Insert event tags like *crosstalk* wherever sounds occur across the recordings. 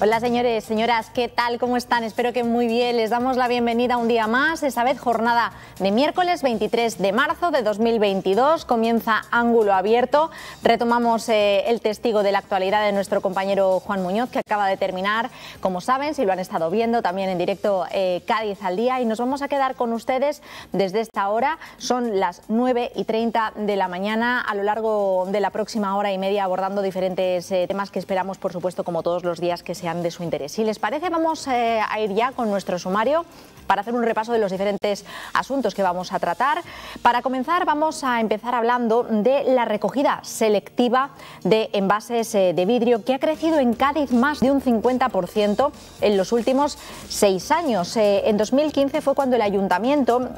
Hola señores, señoras, ¿qué tal? ¿Cómo están? Espero que muy bien. Les damos la bienvenida un día más, esta vez jornada de miércoles 23 de marzo de 2022. Comienza Ángulo Abierto. Retomamos eh, el testigo de la actualidad de nuestro compañero Juan Muñoz, que acaba de terminar, como saben, si lo han estado viendo también en directo eh, Cádiz al día. Y nos vamos a quedar con ustedes desde esta hora. Son las 9 y 30 de la mañana. A lo largo de la próxima hora y media abordando diferentes eh, temas que esperamos, por supuesto, como todos los días que se de su interés. Si les parece, vamos eh, a ir ya con nuestro sumario para hacer un repaso de los diferentes asuntos que vamos a tratar. Para comenzar, vamos a empezar hablando de la recogida selectiva de envases eh, de vidrio que ha crecido en Cádiz más de un 50% en los últimos seis años. Eh, en 2015 fue cuando el ayuntamiento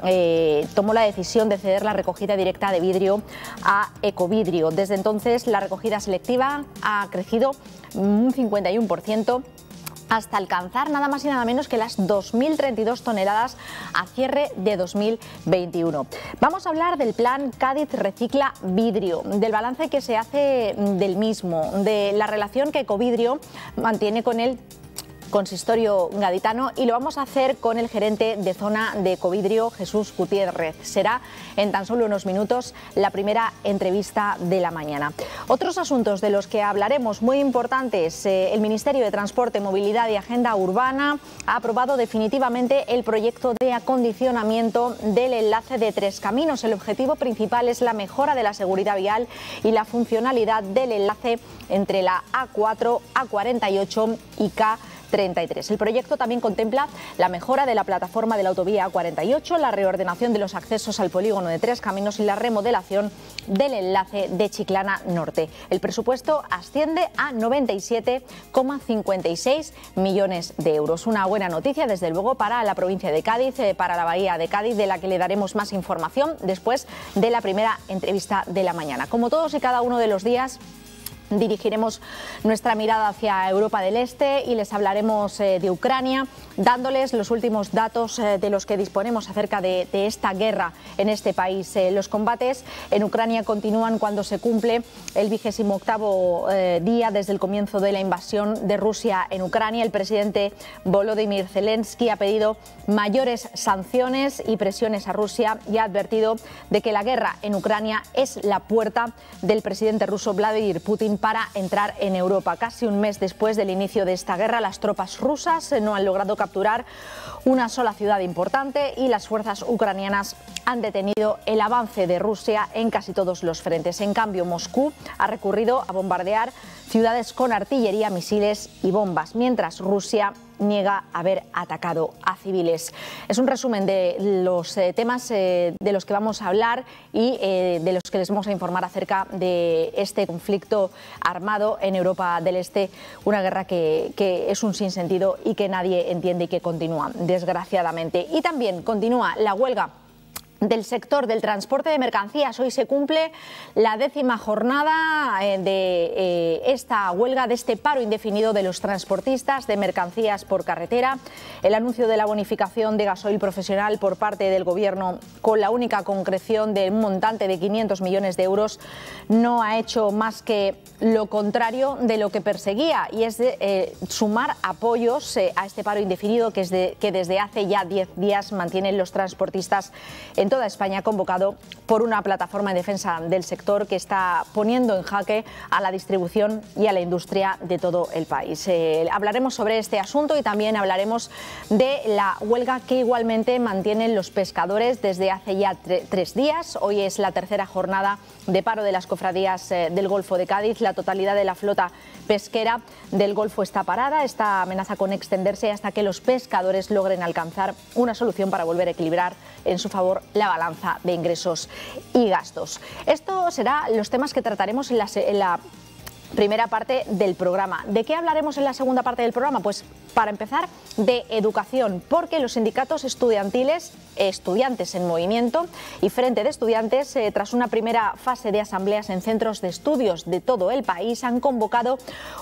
tomó la decisión de ceder la recogida directa de vidrio a Ecovidrio. Desde entonces, la recogida selectiva ha crecido un 51% hasta alcanzar nada más y nada menos que las 2.032 toneladas a cierre de 2021. Vamos a hablar del plan Cádiz Recicla Vidrio, del balance que se hace del mismo, de la relación que Ecovidrio mantiene con el consistorio gaditano y lo vamos a hacer con el gerente de zona de Covidrio, Jesús Gutiérrez. Será en tan solo unos minutos la primera entrevista de la mañana. Otros asuntos de los que hablaremos muy importantes. Eh, el Ministerio de Transporte, Movilidad y Agenda Urbana ha aprobado definitivamente el proyecto de acondicionamiento del enlace de tres caminos. El objetivo principal es la mejora de la seguridad vial y la funcionalidad del enlace entre la A4, A48 y K. 33. El proyecto también contempla la mejora de la plataforma de la autovía A48, la reordenación de los accesos al polígono de Tres Caminos y la remodelación del enlace de Chiclana Norte. El presupuesto asciende a 97,56 millones de euros. Una buena noticia, desde luego, para la provincia de Cádiz, eh, para la bahía de Cádiz, de la que le daremos más información después de la primera entrevista de la mañana. Como todos y cada uno de los días, dirigiremos nuestra mirada hacia Europa del Este y les hablaremos eh, de Ucrania, dándoles los últimos datos eh, de los que disponemos acerca de, esta guerra en este país. Eh, los combates en Ucrania continúan cuando se cumple el vigésimo octavo día desde el comienzo de la invasión de Rusia en Ucrania. El presidente Volodymyr Zelensky ha pedido mayores sanciones y presiones a Rusia y ha advertido de que la guerra en Ucrania es la puerta del presidente ruso Vladimir Putin para entrar en Europa. Casi un mes después del inicio de esta guerra, las tropas rusas no han logrado capturar una sola ciudad importante y las fuerzas ucranianas han detenido el avance de Rusia en casi todos los frentes. En cambio, Moscú ha recurrido a bombardear ciudades con artillería, misiles y bombas, mientras Rusia niega haber atacado a civiles. Es un resumen de los eh, temas eh, de los que vamos a hablar y eh, de los que les vamos a informar acerca de este conflicto armado en Europa del Este, una guerra que, que es un sinsentido y que nadie entiende y que continúa, desgraciadamente. Y también continúa la huelga del sector del transporte de mercancías. Hoy se cumple la décima jornada eh, de eh, esta huelga, de este paro indefinido de los transportistas de mercancías por carretera. El anuncio de la bonificación de gasoil profesional por parte del Gobierno con la única concreción de un montante de 500 millones de euros no ha hecho más que lo contrario de lo que perseguía y es eh, sumar apoyos a este paro indefinido que, es que desde hace ya 10 días mantienen los transportistas en toda España convocado por una plataforma de defensa del sector que está poniendo en jaque a la distribución y a la industria de todo el país. Eh, hablaremos sobre este asunto y también hablaremos de la huelga que igualmente mantienen los pescadores desde hace ya tres días. Hoy es la tercera jornada de paro de las cofradías eh, del Golfo de Cádiz. La totalidad de la flota pesquera del Golfo está parada. Esta amenaza con extenderse hasta que los pescadores logren alcanzar una solución para volver a equilibrar en su favor balanza de ingresos y gastos. Estos serán los temas que trataremos en la, primera parte del programa. ¿De qué hablaremos en la segunda parte del programa? Pues Para empezar, de educación, porque los sindicatos estudiantiles, estudiantes en movimiento y Frente de Estudiantes, eh, tras una primera fase de asambleas en centros de estudios de todo el país, han convocado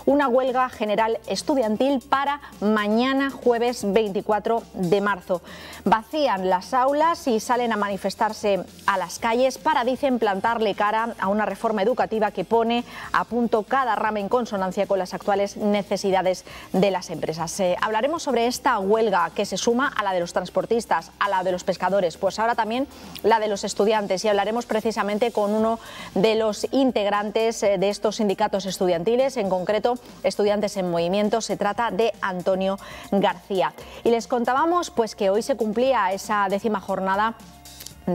una huelga general estudiantil para mañana jueves 24 de marzo. Vacían las aulas y salen a manifestarse a las calles para, dicen, plantarle cara a una reforma educativa que pone a punto cada rama en consonancia con las actuales necesidades de las empresas. Eh, hablaremos sobre esta huelga que se suma a la de los transportistas, a la de los pescadores, pues ahora también la de los estudiantes y hablaremos precisamente con uno de los integrantes eh, de estos sindicatos estudiantiles, en concreto Estudiantes en Movimiento, se trata de Antonio García. Y les contábamos pues que hoy se cumplía esa décima jornada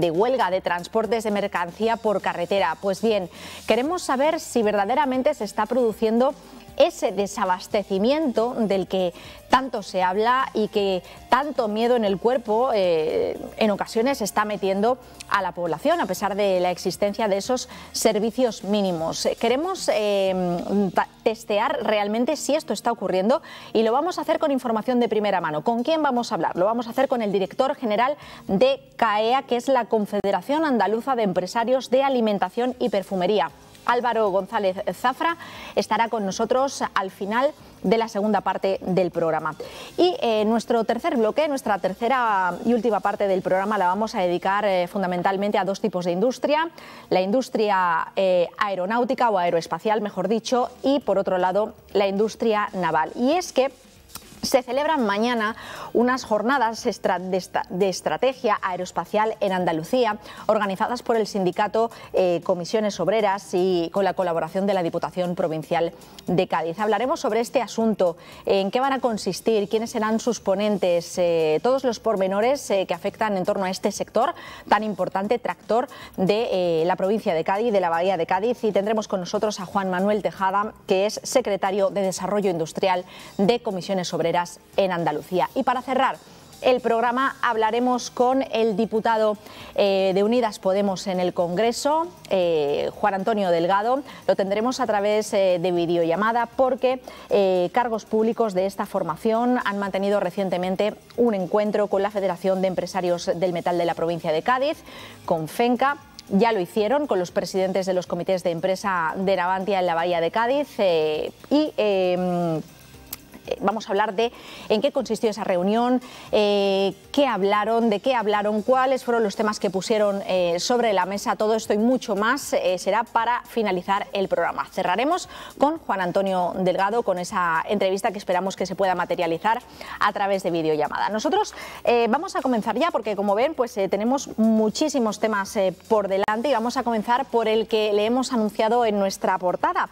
de huelga de transportes de mercancía por carretera. Pues bien, queremos saber si verdaderamente se está produciendo ese desabastecimiento del que tanto se habla y que tanto miedo en el cuerpo eh, en ocasiones está metiendo a la población, a pesar de la existencia de esos servicios mínimos. Queremos eh, testear realmente si esto está ocurriendo y lo vamos a hacer con información de primera mano. ¿Con quién vamos a hablar? Lo vamos a hacer con el director general de CAEA, que es la Confederación Andaluza de Empresarios de Alimentación y Perfumería. Álvaro González Zafra estará con nosotros al final de la segunda parte del programa. Y eh, nuestro tercer bloque, nuestra tercera y última parte del programa la vamos a dedicar eh, fundamentalmente a dos tipos de industria, la industria eh, aeronáutica o aeroespacial, mejor dicho, y por otro lado la industria naval. Y es que se celebran mañana unas jornadas de estrategia aeroespacial en Andalucía, organizadas por el sindicato eh, Comisiones Obreras y con la colaboración de la Diputación Provincial de Cádiz. Hablaremos sobre este asunto, en qué van a consistir, quiénes serán sus ponentes, eh, todos los pormenores eh, que afectan en torno a este sector tan importante, tractor de la provincia de Cádiz, de la Bahía de Cádiz. Y tendremos con nosotros a Juan Manuel Tejada, que es secretario de Desarrollo Industrial de Comisiones Obreras en Andalucía. Y para cerrar, el programa hablaremos con el diputado eh, de Unidas Podemos en el Congreso, eh, Juan Antonio Delgado. Lo tendremos a través eh, de videollamada porque cargos públicos de esta formación han mantenido recientemente un encuentro con la Federación de Empresarios del Metal de la provincia de Cádiz, con FENCA. Ya lo hicieron con los presidentes de los comités de empresa de Navantia en la Bahía de Cádiz y em, eh, vamos a hablar de en qué consistió esa reunión, eh, qué hablaron, de qué hablaron, cuáles fueron los temas que pusieron eh, sobre la mesa. Todo esto y mucho más será para finalizar el programa. Cerraremos con Juan Antonio Delgado, con esa entrevista que esperamos que se pueda materializar a través de videollamada. Nosotros vamos a comenzar ya porque, como ven, pues tenemos muchísimos temas por delante y vamos a comenzar por el que le hemos anunciado en nuestra portada.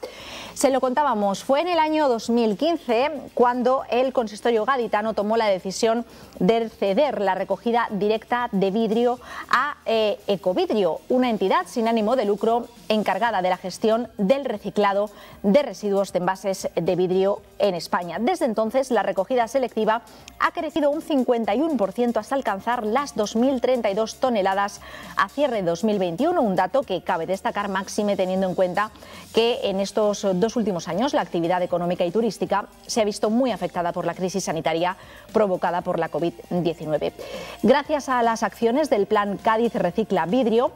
Se lo contábamos, fue en el año 2015 cuando el consistorio gaditano tomó la decisión de ceder la recogida directa de vidrio a eh, Ecovidrio, una entidad sin ánimo de lucro encargada de la gestión del reciclado de residuos de envases de vidrio en España. Desde entonces, la recogida selectiva ha crecido un 51% hasta alcanzar las 2.032 toneladas a cierre de 2021, un dato que cabe destacar máxime teniendo en cuenta que en estos dos últimos años la actividad económica y turística se ha visto muy afectada por la crisis sanitaria provocada por la COVID-19. Gracias a las acciones del Plan Cádiz Recicla Vidrio,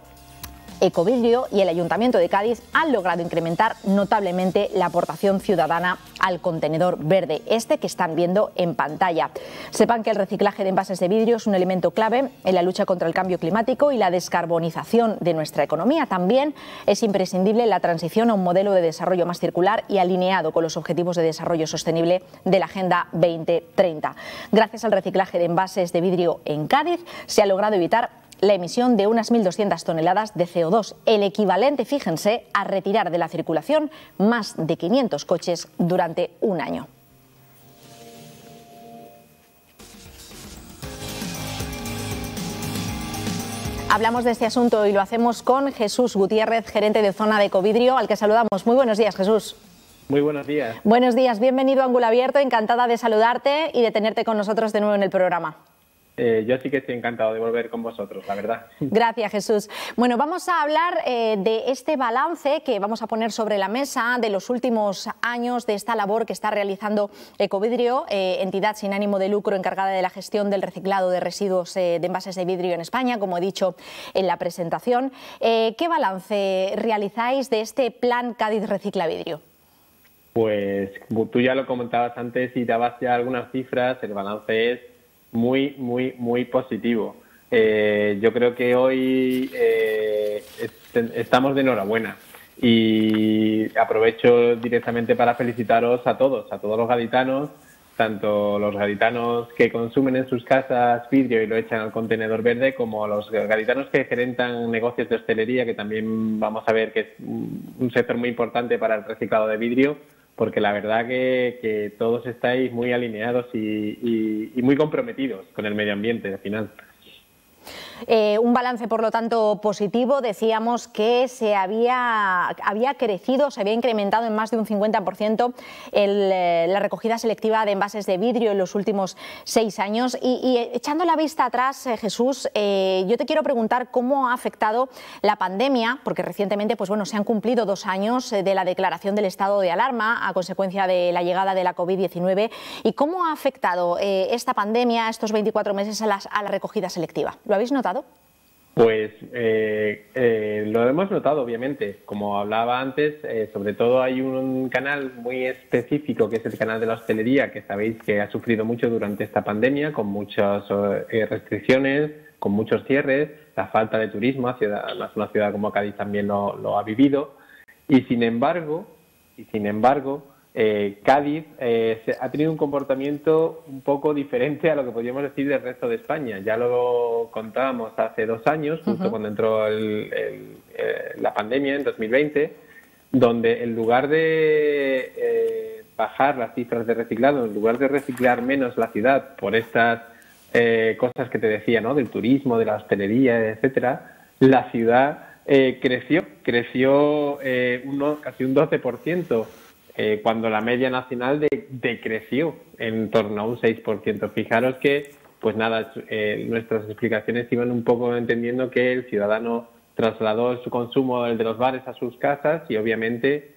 Ecovidrio y el Ayuntamiento de Cádiz han logrado incrementar notablemente la aportación ciudadana al contenedor verde, este que están viendo en pantalla. Sepan que el reciclaje de envases de vidrio es un elemento clave en la lucha contra el cambio climático y la descarbonización de nuestra economía. También es imprescindible la transición a un modelo de desarrollo más circular y alineado con los objetivos de desarrollo sostenible de la Agenda 2030. Gracias al reciclaje de envases de vidrio en Cádiz se ha logrado evitar la emisión de unas 1.200 toneladas de CO2, el equivalente, fíjense, a retirar de la circulación más de 500 coches durante un año. Hablamos de este asunto y lo hacemos con Jesús Gutiérrez, gerente de zona de Covidrio, al que saludamos. Muy buenos días, Jesús. Muy buenos días. Buenos días, bienvenido a Ángulo Abierto, encantada de saludarte y de tenerte con nosotros de nuevo en el programa. Eh, yo sí que estoy encantado de volver con vosotros, la verdad. *laughs* Gracias, Jesús. Bueno, vamos a hablar eh, de este balance que vamos a poner sobre la mesa de los últimos años de esta labor que está realizando Ecovidrio, eh, entidad sin ánimo de lucro encargada de la gestión del reciclado de residuos de envases de vidrio en España, como he dicho en la presentación. ¿Qué balance realizáis de este plan Cádiz Recicla Vidrio? Pues tú ya lo comentabas antes y dabas ya algunas cifras. El balance es muy, muy, muy positivo. Eh, yo creo que hoy eh, estamos de enhorabuena y aprovecho directamente para felicitaros a todos, a todos los gaditanos, tanto los gaditanos que consumen en sus casas vidrio y lo echan al contenedor verde, como los gaditanos que gerentan negocios de hostelería, que también vamos a ver que es un sector muy importante para el reciclado de vidrio porque la verdad que, todos estáis muy alineados y, y, muy comprometidos con el medio ambiente al final. Eh, un balance, por lo tanto, positivo. Decíamos que se había, había crecido, se había incrementado en más de un 50% eh, la recogida selectiva de envases de vidrio en los últimos seis años. Y, echando la vista atrás, eh, Jesús, yo te quiero preguntar cómo ha afectado la pandemia, porque recientemente pues, bueno, se han cumplido dos años de la declaración del estado de alarma a consecuencia de la llegada de la COVID-19 y cómo ha afectado esta pandemia, estos 24 meses, a, a la recogida selectiva. ¿Lo habéis? Pues eh, eh, lo hemos notado, obviamente. Como hablaba antes, eh, sobre todo hay un canal muy específico que es el canal de la hostelería, que sabéis que ha sufrido mucho durante esta pandemia, con muchas restricciones, con muchos cierres, la falta de turismo, además una ciudad como Cádiz también lo, lo ha vivido. Y sin embargo, y sin embargo, eh, Cádiz eh, ha tenido un comportamiento un poco diferente a lo que podríamos decir del resto de España. Ya lo contábamos hace dos años, justo cuando entró eh, la pandemia en 2020, donde en lugar de bajar las cifras de reciclado, en lugar de reciclar menos la ciudad por estas cosas que te decía, ¿no? Del turismo, de la hostelería, etcétera, la ciudad creció, creció uno, casi un 12% eh, cuando la media nacional decreció en torno a un 6%. Fijaros que, pues nada, eh, nuestras explicaciones iban un poco entendiendo que el ciudadano trasladó su consumo el de los bares a sus casas y obviamente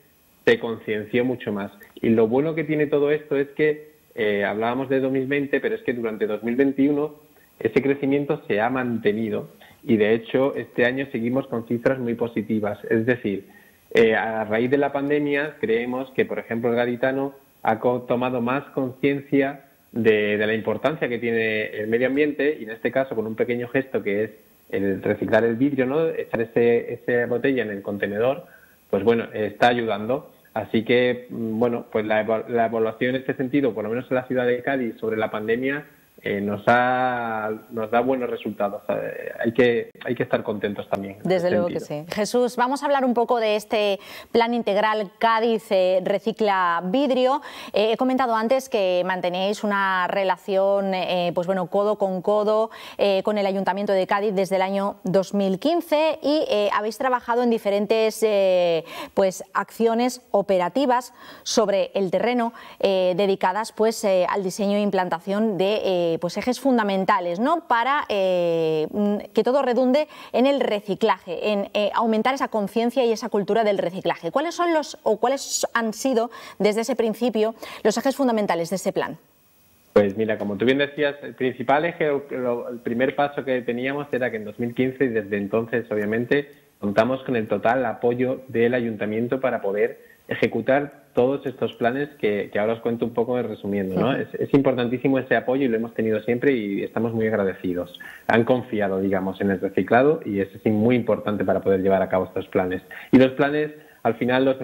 se concienció mucho más. Y lo bueno que tiene todo esto es que eh, hablábamos de 2020, pero es que durante 2021 ese crecimiento se ha mantenido y de hecho este año seguimos con cifras muy positivas. Es decir, eh, a raíz de la pandemia, creemos que, por ejemplo, el gaditano ha tomado más conciencia de, la importancia que tiene el medio ambiente y, en este caso, con un pequeño gesto que es el reciclar el vidrio, ¿no? echar ese, esa botella en el contenedor, pues bueno, está ayudando. Así que, mm, bueno, pues la, la evaluación en este sentido, por lo menos en la ciudad de Cádiz, sobre la pandemia, eh, nos, ha, nos da buenos resultados. Eh, hay, que, hay que estar contentos también. Desde luego que sí. Jesús, vamos a hablar un poco de este plan integral Cádiz eh, Recicla Vidrio. he comentado antes que mantenéis una relación pues bueno, codo con codo con el Ayuntamiento de Cádiz desde el año 2015 y habéis trabajado en diferentes pues, acciones operativas sobre el terreno dedicadas pues, al diseño e implantación de pues ejes fundamentales ¿no? para eh, que todo redunde en el reciclaje, en eh, aumentar esa conciencia y esa cultura del reciclaje. ¿Cuáles son los o cuáles han sido desde ese principio los ejes fundamentales de ese plan? Pues mira, como tú bien decías, el principal eje, el primer paso que teníamos era que en 2015 y desde entonces, obviamente, contamos con el total apoyo del ayuntamiento para poder ejecutar todos estos planes que, ahora os cuento un poco resumiendo. ¿no? Es, importantísimo ese apoyo y lo hemos tenido siempre y estamos muy agradecidos. Han confiado, digamos, en el reciclado y eso es muy importante para poder llevar a cabo estos planes. Y los planes, al final, los,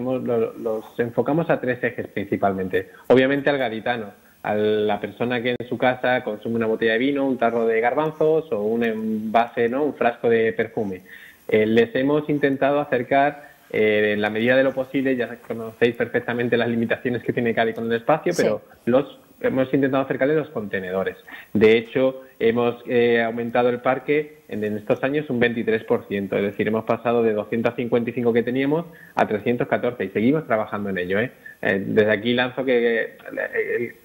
los, enfocamos a tres ejes principalmente. Obviamente al gaditano, a la persona que en su casa consume una botella de vino, un tarro de garbanzos o un envase, ¿no? un frasco de perfume. Eh, les hemos intentado acercar eh, en la medida de lo posible, ya conocéis perfectamente las limitaciones que tiene Cádiz con el espacio, pero los hemos intentado acercarle los contenedores. De hecho, hemos eh, aumentado el parque en, estos años un 23%, es decir, hemos pasado de 255 que teníamos a 314 y seguimos trabajando en ello. ¿eh? desde aquí lanzo que,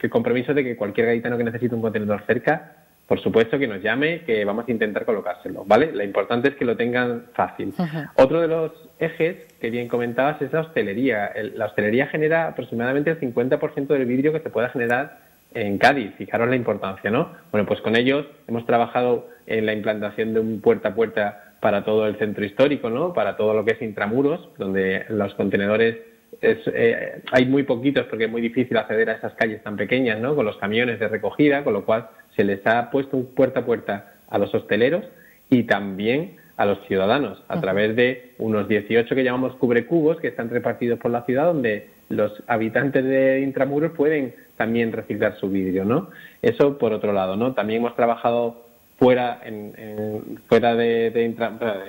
el compromiso de que cualquier gaditano que necesite un contenedor cerca por supuesto que nos llame, que vamos a intentar colocárselo, ¿vale? Lo importante es que lo tengan fácil. Otro de los ejes que bien comentabas es la hostelería. la hostelería genera aproximadamente el 50% del vidrio que se pueda generar en Cádiz. Fijaros la importancia, ¿no? Bueno, pues con ellos hemos trabajado en la implantación de un puerta a puerta para todo el centro histórico, ¿no? Para todo lo que es intramuros, donde los contenedores eh, hay muy poquitos porque es muy difícil acceder a esas calles tan pequeñas, ¿no? Con los camiones de recogida, con lo cual se les ha puesto un puerta a puerta a los hosteleros y también a los ciudadanos a través de unos 18 que llamamos cubrecubos que están repartidos por la ciudad donde los habitantes de intramuros pueden también reciclar su vidrio, ¿no? Eso por otro lado, ¿no? También hemos trabajado fuera en, fuera de, de,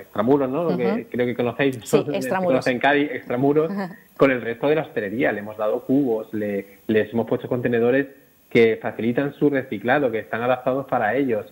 extramuros, ¿no? que creo que conocéis, sí, extramuros. en Cádiz, extramuros, con el resto de la hostelería. Le hemos dado cubos, le, les hemos puesto contenedores que facilitan su reciclado, que están adaptados para ellos.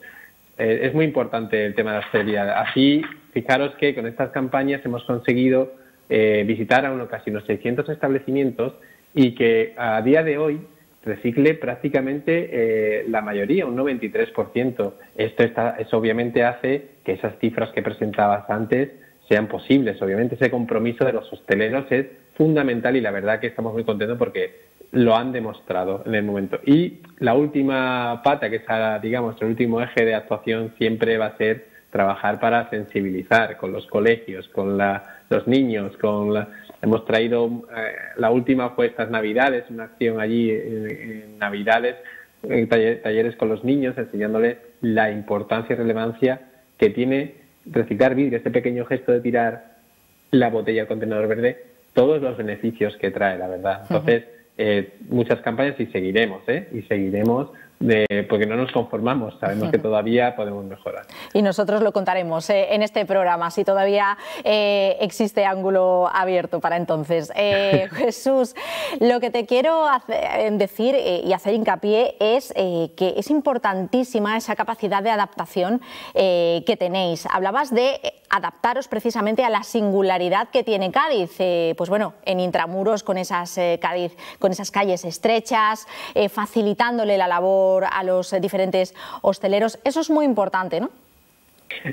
Eh, es muy importante el tema de la hostelería. Así, fijaros que con estas campañas hemos conseguido eh, visitar a unos casi unos 600 establecimientos y que a día de hoy recicle prácticamente eh, la mayoría, un 93%. Esto está, eso obviamente hace que esas cifras que presentabas antes sean posibles. Obviamente ese compromiso de los hosteleros es fundamental y la verdad que estamos muy contentos porque lo han demostrado en el momento. Y la última pata, que es, digamos, el último eje de actuación siempre va a ser trabajar para sensibilizar con los colegios, con los niños, con la, hemos traído, eh, la última fue estas Navidades, una acción allí en, Navidades, en talleres con los niños, enseñándoles la importancia y relevancia que tiene reciclar vidrio, este pequeño gesto de tirar la botella al contenedor verde, todos los beneficios que trae, la verdad. Entonces, eh, muchas campañas y seguiremos, ¿eh? Y seguiremos porque no nos conformamos, sabemos que todavía podemos mejorar. Y nosotros lo contaremos eh, en este programa, si todavía eh, existe ángulo abierto para entonces. *laughs* Jesús, lo que te quiero decir y hacer hincapié es que es importantísima esa capacidad de adaptación que tenéis. Hablabas de adaptaros precisamente a la singularidad que tiene Cádiz, eh, pues bueno, en intramuros con esas eh, Cádiz, con esas calles estrechas, eh, facilitándole la labor a los diferentes hosteleros. Eso es muy importante, ¿no?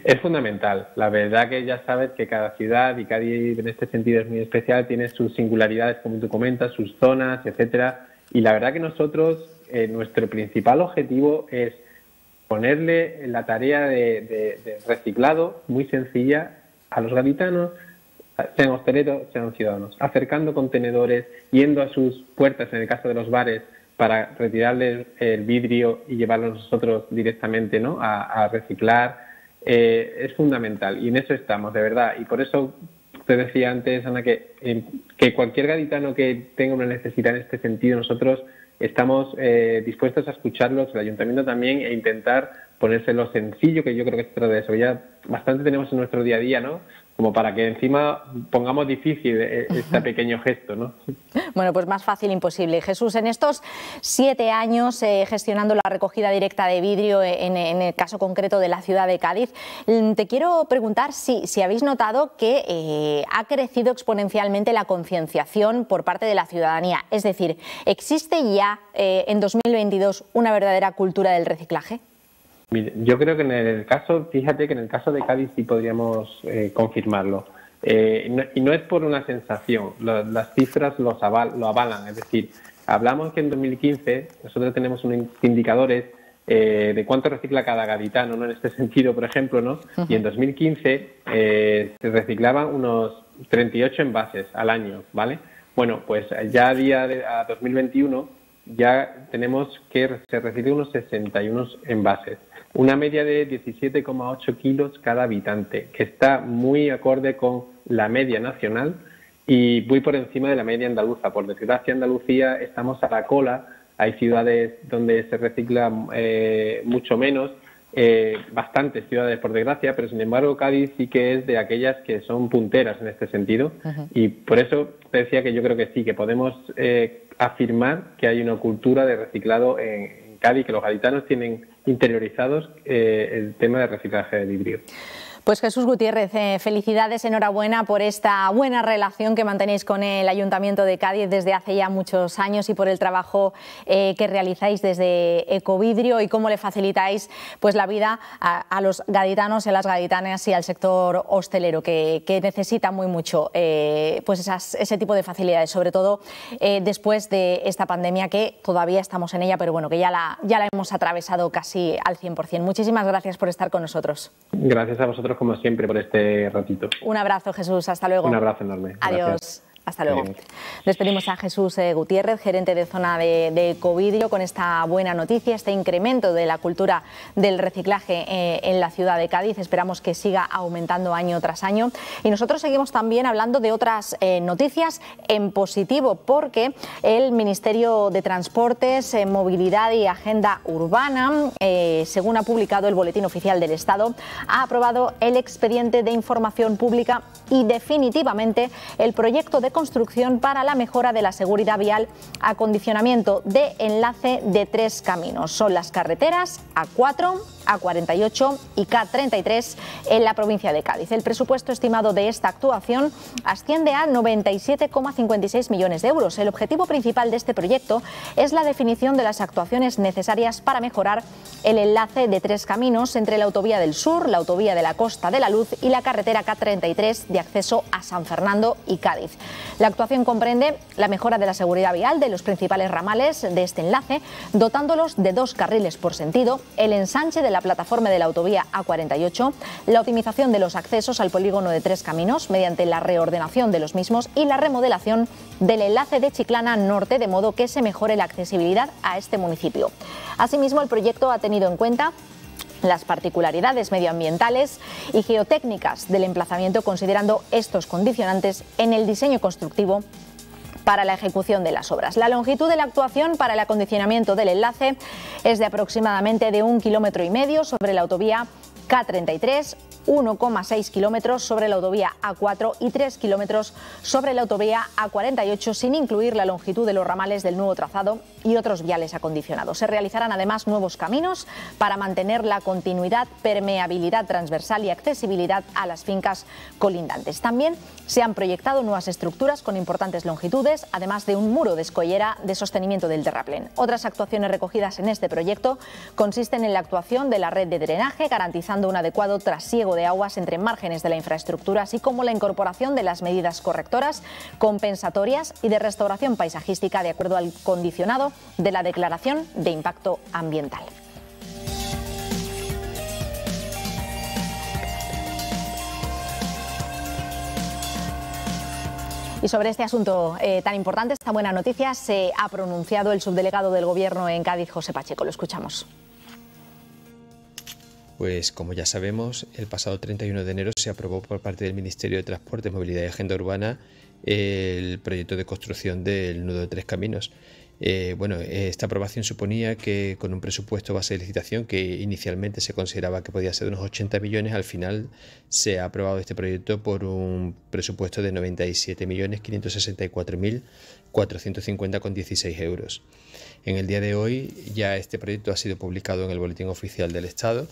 Es fundamental. La verdad que ya sabes que cada ciudad y Cádiz en este sentido es muy especial, tiene sus singularidades, como tú comentas, sus zonas, etcétera. Y la verdad que nosotros, nuestro principal objetivo es ponerle la tarea de, reciclado muy sencilla a los gaditanos, sean hosteleros, sean ciudadanos, acercando contenedores, yendo a sus puertas, en el caso de los bares, para retirarles el vidrio y llevarlo nosotros directamente ¿no? a, reciclar, eh, es fundamental. Y en eso estamos, de verdad. Y por eso te decía antes, Ana, que, que cualquier gaditano que tenga una necesidad en este sentido, nosotros estamos eh, dispuestos a escucharlos, el ayuntamiento también, e intentar ponérselo sencillo, que yo creo que se trata de eso. Ya bastante tenemos en nuestro día a día, ¿no? Como para que encima pongamos difícil eh, este pequeño gesto. ¿no? Bueno, pues más fácil imposible. Jesús, en estos siete años eh, gestionando la recogida directa de vidrio eh, en, el caso concreto de la ciudad de Cádiz, mm, te quiero preguntar si, si habéis notado que ha crecido exponencialmente la concienciación por parte de la ciudadanía. Es decir, ¿existe ya en 2022 una verdadera cultura del reciclaje? Yo creo que en el caso, fíjate que en el caso de Cádiz sí podríamos eh, confirmarlo. Eh, y no es por una sensación, las cifras los lo avalan. Es decir, hablamos que en 2015 nosotros tenemos unos indicadores eh, de cuánto recicla cada gaditano, ¿no? En este *laughs* sentido, por ejemplo, ¿no? Y en 2015 se reciclaban unos 38 envases al año, ¿vale? Bueno, pues ya a día de a 2021 ya tenemos que se reciclan unos 61 envases una media de 17,8 kilos cada habitante, que está muy acorde con la media nacional y muy por encima de la media andaluza. Por desgracia, Andalucía estamos a la cola. Hay ciudades donde se recicla eh, mucho menos, eh, bastantes ciudades por desgracia, pero sin embargo Cádiz sí que es de aquellas que son punteras en este sentido. Y por eso te decía que yo creo que sí, que podemos eh, afirmar que hay una cultura de reciclado en Cádiz, que los gaditanos tienen interiorizados eh, el tema de reciclaje de vidrio. Pues Jesús Gutiérrez, eh, felicidades, enhorabuena por esta buena relación que mantenéis con el Ayuntamiento de Cádiz desde hace ya muchos años y por el trabajo eh, que realizáis desde Ecovidrio y cómo le facilitáis pues, la vida a, los gaditanos y a las gaditanas y al sector hostelero que, necesita muy mucho eh, pues ese tipo de facilidades, sobre todo después de esta pandemia que todavía estamos en ella, pero bueno, que ya la, ya la hemos atravesado casi al 100%. Muchísimas gracias por estar con nosotros. Gracias a vosotros como siempre, por este ratito. Un abrazo, Jesús. Hasta luego. Un abrazo enorme. Adiós. Hasta luego. Despedimos a Jesús eh, Gutiérrez, gerente de zona de, de, Covidio, con esta buena noticia, este incremento de la cultura del reciclaje eh, en la ciudad de Cádiz. Esperamos que siga aumentando año tras año. Y nosotros seguimos también hablando de otras eh, noticias en positivo, porque el Ministerio de Transportes, Movilidad y Agenda Urbana, según ha publicado el Boletín Oficial del Estado, ha aprobado el expediente de información pública y definitivamente el proyecto de construcción para la mejora de la seguridad vial, acondicionamiento de enlace de tres caminos. Son las carreteras A4, a48 y K33 en la provincia de Cádiz. El presupuesto estimado de esta actuación asciende a 97,56 millones de euros. El objetivo principal de este proyecto es la definición de las actuaciones necesarias para mejorar el enlace de tres caminos entre la autovía del Sur, la autovía de la Costa de la Luz y la carretera K33 de acceso a San Fernando y Cádiz. La actuación comprende la mejora de la seguridad vial de los principales ramales de este enlace, dotándolos de dos carriles por sentido, el ensanche de la la plataforma de la autovía A48, la optimización de los accesos al polígono de Tres Caminos mediante la reordenación de los mismos y la remodelación del enlace de Chiclana Norte de modo que se mejore la accesibilidad a este municipio. Asimismo, el proyecto ha tenido en cuenta las particularidades medioambientales y geotécnicas del emplazamiento, considerando estos condicionantes en el diseño constructivo para la ejecución de las obras. La longitud de la actuación para el acondicionamiento del enlace es de aproximadamente de un kilómetro y medio sobre la autovía K33 1,6 kilómetros sobre la autovía A4 y 3 kilómetros sobre la autovía A48, sin incluir la longitud de los ramales del nuevo trazado y otros viales acondicionados. Se realizarán además nuevos caminos para mantener la continuidad, permeabilidad transversal y accesibilidad a las fincas colindantes. También se han proyectado nuevas estructuras con importantes longitudes, además de un muro de escollera de sostenimiento del terraplén. Otras actuaciones recogidas en este proyecto consisten en la actuación de la red de drenaje, garantizando un adecuado trasiego de aguas entre márgenes de la infraestructura, así como la incorporación de las medidas correctoras, compensatorias y de restauración paisajística de acuerdo al condicionado de la Declaración de Impacto Ambiental. Y sobre este asunto eh, tan importante, esta buena noticia, se ha pronunciado el subdelegado del Gobierno en Cádiz, José Pacheco. Lo escuchamos. Pues como ya sabemos, el pasado 31 de enero se aprobó por parte del Ministerio de Transporte, Movilidad y Agenda Urbana el proyecto de construcción del nudo de tres caminos. Eh, bueno, esta aprobación suponía que con un presupuesto base de licitación que inicialmente se consideraba que podía ser de unos 80 millones, al final se ha aprobado este proyecto por un presupuesto de 97.564.450,16 euros. En el día de hoy ya este proyecto ha sido publicado en el Boletín Oficial del Estado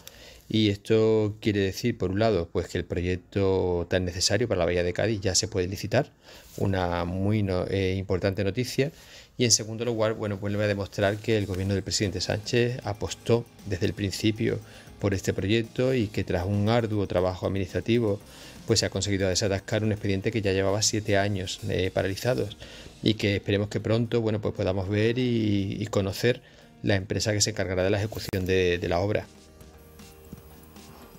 y esto quiere decir, por un lado, pues que el proyecto tan necesario para la Bahía de Cádiz ya se puede licitar, una muy eh, importante noticia. Y en segundo lugar, bueno, vuelve a demostrar que el gobierno del presidente Sánchez apostó desde el principio por este proyecto y que tras un arduo trabajo administrativo, pues se ha conseguido desatascar un expediente que ya llevaba siete años eh, paralizados y que esperemos que pronto, bueno, pues podamos ver y, conocer la empresa que se encargará de la ejecución de la obra.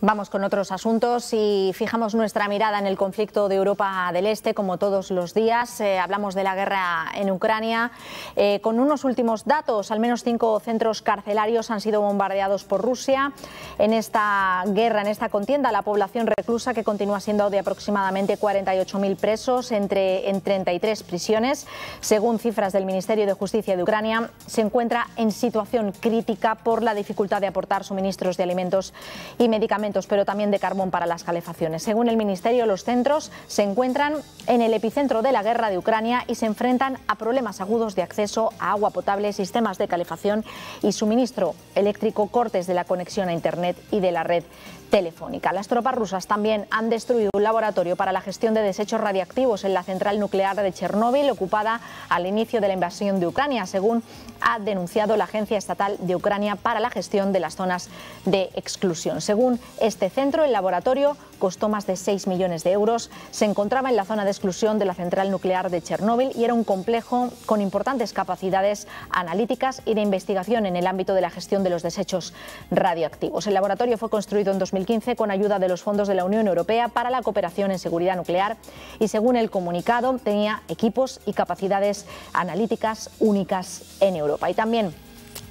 Vamos con otros asuntos y fijamos nuestra mirada en el conflicto de Europa del Este, como todos los días. Eh, hablamos de la guerra en Ucrania. Eh, con unos últimos datos, al menos cinco centros carcelarios han sido bombardeados por Rusia. En esta guerra, en esta contienda, la población reclusa, que continúa siendo de aproximadamente 48.000 presos entre, en 33 prisiones, según cifras del Ministerio de Justicia de Ucrania, se encuentra en situación crítica por la dificultad de aportar suministros de alimentos y medicamentos pero también de carbón para las calefacciones. Según el Ministerio, los centros se encuentran en el epicentro de la guerra de Ucrania y se enfrentan a problemas agudos de acceso a agua potable, sistemas de calefacción y suministro eléctrico, cortes de la conexión a Internet y de la red telefónica. Las tropas rusas también han destruido un laboratorio para la gestión de desechos radiactivos en la central nuclear de Chernóbil, ocupada al inicio de la invasión de Ucrania, según ha denunciado la Agencia Estatal de Ucrania para la Gestión de las Zonas de Exclusión. Según este centro, el laboratorio costó más de 6 millones de euros, se encontraba en la zona de exclusión de la central nuclear de Chernóbil y era un complejo con importantes capacidades analíticas y de investigación en el ámbito de la gestión de los desechos radioactivos. El laboratorio fue construido en 2015 con ayuda de los fondos de la Unión Europea para la cooperación en seguridad nuclear y según el comunicado tenía equipos y capacidades analíticas únicas en Europa. Y también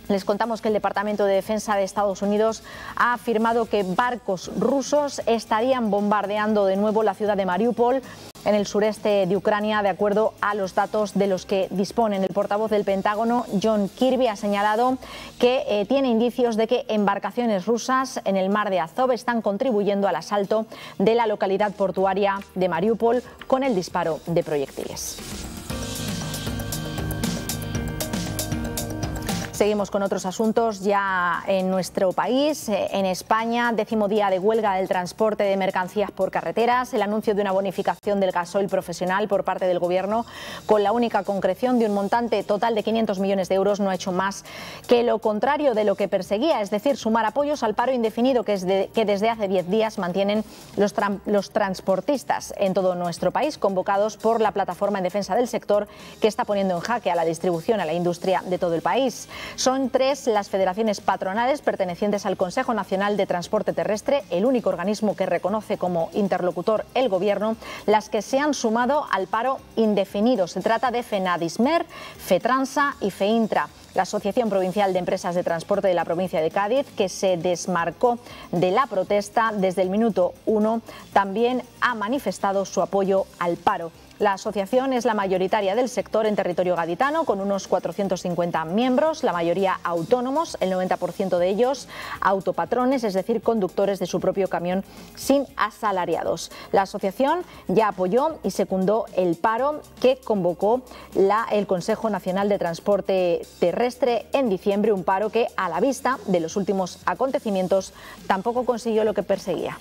les contamos que el Departamento de Defensa de Estados Unidos ha afirmado que barcos rusos estarían bombardeando de nuevo la ciudad de Mariupol en el sureste de Ucrania, de acuerdo a los datos de los que disponen. El portavoz del Pentágono, John Kirby, ha señalado que eh, tiene indicios de que embarcaciones rusas en el mar de Azov están contribuyendo al asalto de la localidad portuaria de Mariupol con el disparo de proyectiles. Seguimos con otros asuntos ya en nuestro país. Eh, en España, décimo día de huelga del transporte de mercancías por carreteras, el anuncio de una bonificación del gasoil profesional por parte del Gobierno, con la única concreción de un montante total de 500 millones de euros, no ha hecho más que lo contrario de lo que perseguía, es decir, sumar apoyos al paro indefinido que, es que desde hace 10 días mantienen los, los transportistas en todo nuestro país, convocados por la plataforma en defensa del sector que está poniendo en jaque a la distribución, a la industria de todo el país. Son tres las federaciones patronales pertenecientes al Consejo Nacional de Transporte Terrestre, el único organismo que reconoce como interlocutor el Gobierno, las que se han sumado al paro indefinido. Se trata de FENADISMER, FETRANSA y FEINTRA la Asociación Provincial de Empresas de Transporte de la provincia de Cádiz, que se desmarcó de la protesta desde el minuto uno, también ha manifestado su apoyo al paro. La asociación es la mayoritaria del sector en territorio gaditano, con unos 450 miembros, la mayoría autónomos, el 90% de ellos autopatrones, es decir, conductores de su propio camión sin asalariados. La asociación ya apoyó y secundó el paro que convocó el Consejo Nacional de Transporte Terrestre en diciembre, un paro que, a la vista de los últimos acontecimientos, tampoco consiguió lo que perseguía.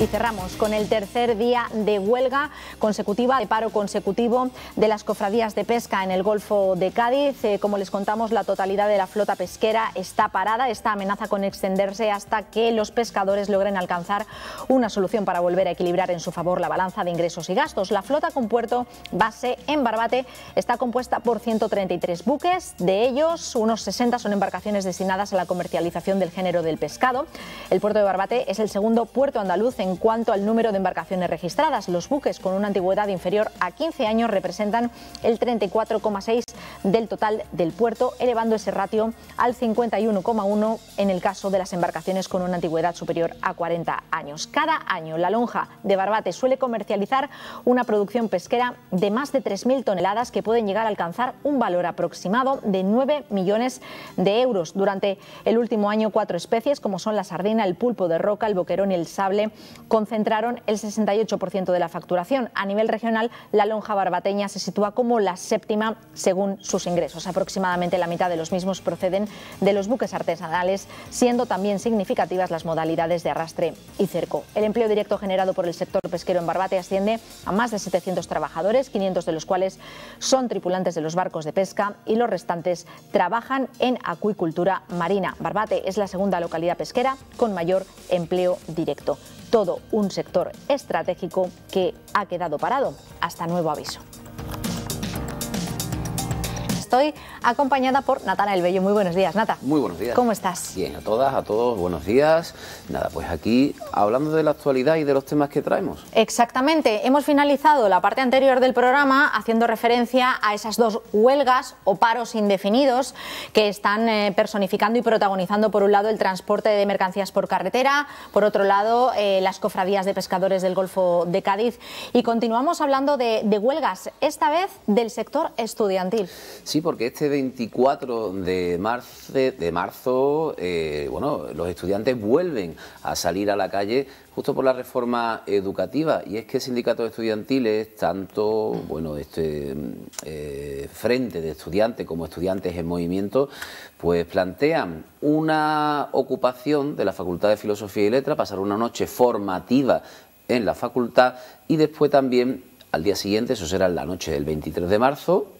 Y cerramos con el tercer día de huelga consecutiva, de paro consecutivo de las cofradías de pesca en el Golfo de Cádiz. Eh, como les contamos, la totalidad de la flota pesquera está parada. Esta amenaza con extenderse hasta que los pescadores logren alcanzar una solución para volver a equilibrar en su favor la balanza de ingresos y gastos. La flota con puerto base en Barbate está compuesta por 133 buques. De ellos, unos 60 son embarcaciones destinadas a la comercialización del género del pescado. El puerto de Barbate es el segundo puerto andaluz en cuanto al número de embarcaciones registradas. Los buques con una antigüedad inferior a 15 años representan el 34,6 del total del puerto, elevando ese ratio al 51,1 en el caso de las embarcaciones con una antigüedad superior a 40 años. Cada año la lonja de Barbate suele comercializar una producción pesquera de más de 3.000 toneladas que pueden llegar a alcanzar un valor aproximado de 9 millones de euros. Durante el último año, cuatro especies como son la sardina, el pulpo de roca, el boquerón y el sable concentraron el 68% de la facturación. A nivel regional, la lonja barbateña se sitúa como la séptima según sus ingresos. Aproximadamente la mitad de los mismos proceden de los buques artesanales, siendo también significativas las modalidades de arrastre y cerco. El empleo directo generado por el sector pesquero en Barbate asciende a más de 700 trabajadores, 500 de los cuales son tripulantes de los barcos de pesca y los restantes trabajan en acuicultura marina. Barbate es la segunda localidad pesquera con mayor empleo directo todo un sector estratégico que ha quedado parado. Hasta nuevo aviso estoy acompañada por Natana El Bello. Muy buenos días, Nata. Muy buenos días. ¿Cómo estás? Bien, a todas, a todos, buenos días. Nada, pues aquí hablando de la actualidad y de los temas que traemos. Exactamente. Hemos finalizado la parte anterior del programa haciendo referencia a esas dos huelgas o paros indefinidos que están eh, personificando y protagonizando, por un lado, el transporte de mercancías por carretera, por otro lado, eh, las cofradías de pescadores del Golfo de Cádiz. Y continuamos hablando de, de huelgas, esta vez del sector estudiantil. Sí, porque este 24 de marzo, de marzo eh, bueno, los estudiantes vuelven a salir a la calle justo por la reforma educativa. Y es que sindicatos estudiantiles, tanto bueno, este eh, frente de estudiantes como estudiantes en movimiento, pues plantean una ocupación de la Facultad de Filosofía y Letras, pasar una noche formativa en la facultad y después también al día siguiente, eso será la noche del 23 de marzo,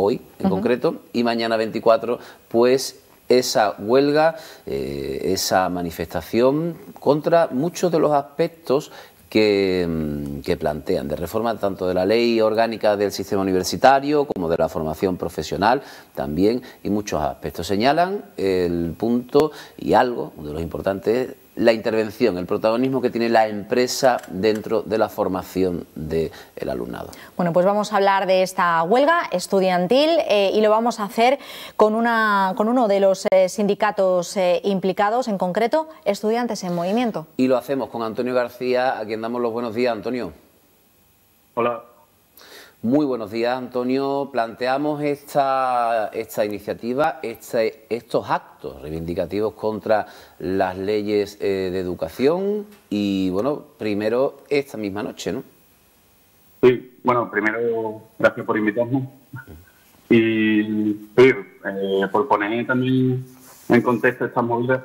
hoy en concreto, y mañana 24, pues esa huelga, eh, esa manifestación contra muchos de los aspectos que, mm, que, plantean, de reforma tanto de la ley orgánica del sistema universitario como de la formación profesional también, y muchos aspectos. Señalan el punto y algo, uno de los importantes, la intervención, el protagonismo que tiene la empresa dentro de la formación del alumnado. Bueno, pues vamos a hablar de esta huelga estudiantil eh, y lo vamos a hacer con, una, con uno de los eh, sindicatos eh, implicados, en concreto, Estudiantes en Movimiento. Y lo hacemos con Antonio García, a quien damos los buenos días. Antonio. Hola. Muy buenos días, Antonio. Planteamos esta, esta iniciativa, este, estos actos reivindicativos contra las leyes eh, de educación y, bueno, primero esta misma noche, ¿no? Sí, bueno, primero gracias por invitarnos y eh, por poner también en contexto estas movidas,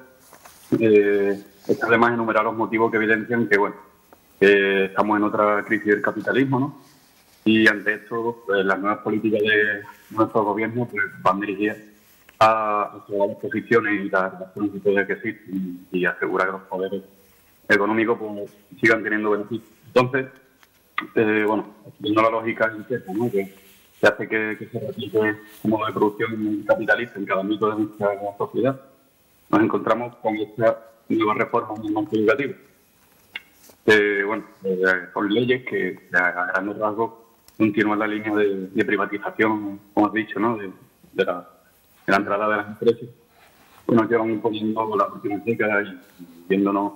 eh, además enumerar los motivos que evidencian que, bueno, estamos en otra crisis del capitalismo, ¿no? Y ante esto, pues, las nuevas políticas de nuestro gobierno pues, van dirigidas a asegurar las posiciones y las relaciones que existen y asegurar que los poderes económicos pues, sigan teniendo beneficios. Entonces, eh, bueno, siguiendo la lógica interna, ¿no? que, hace que, se repite un modo de producción capitalista en cada ámbito de nuestra sociedad, nos encontramos con esta nueva reforma en el marco educativo. Eh, bueno, eh, son leyes que a grandes rasgos continúa la línea de, privatización, como has dicho, ¿no? de, la, entrada de las empresas. Bueno, que van imponiendo las últimas décadas y viéndonos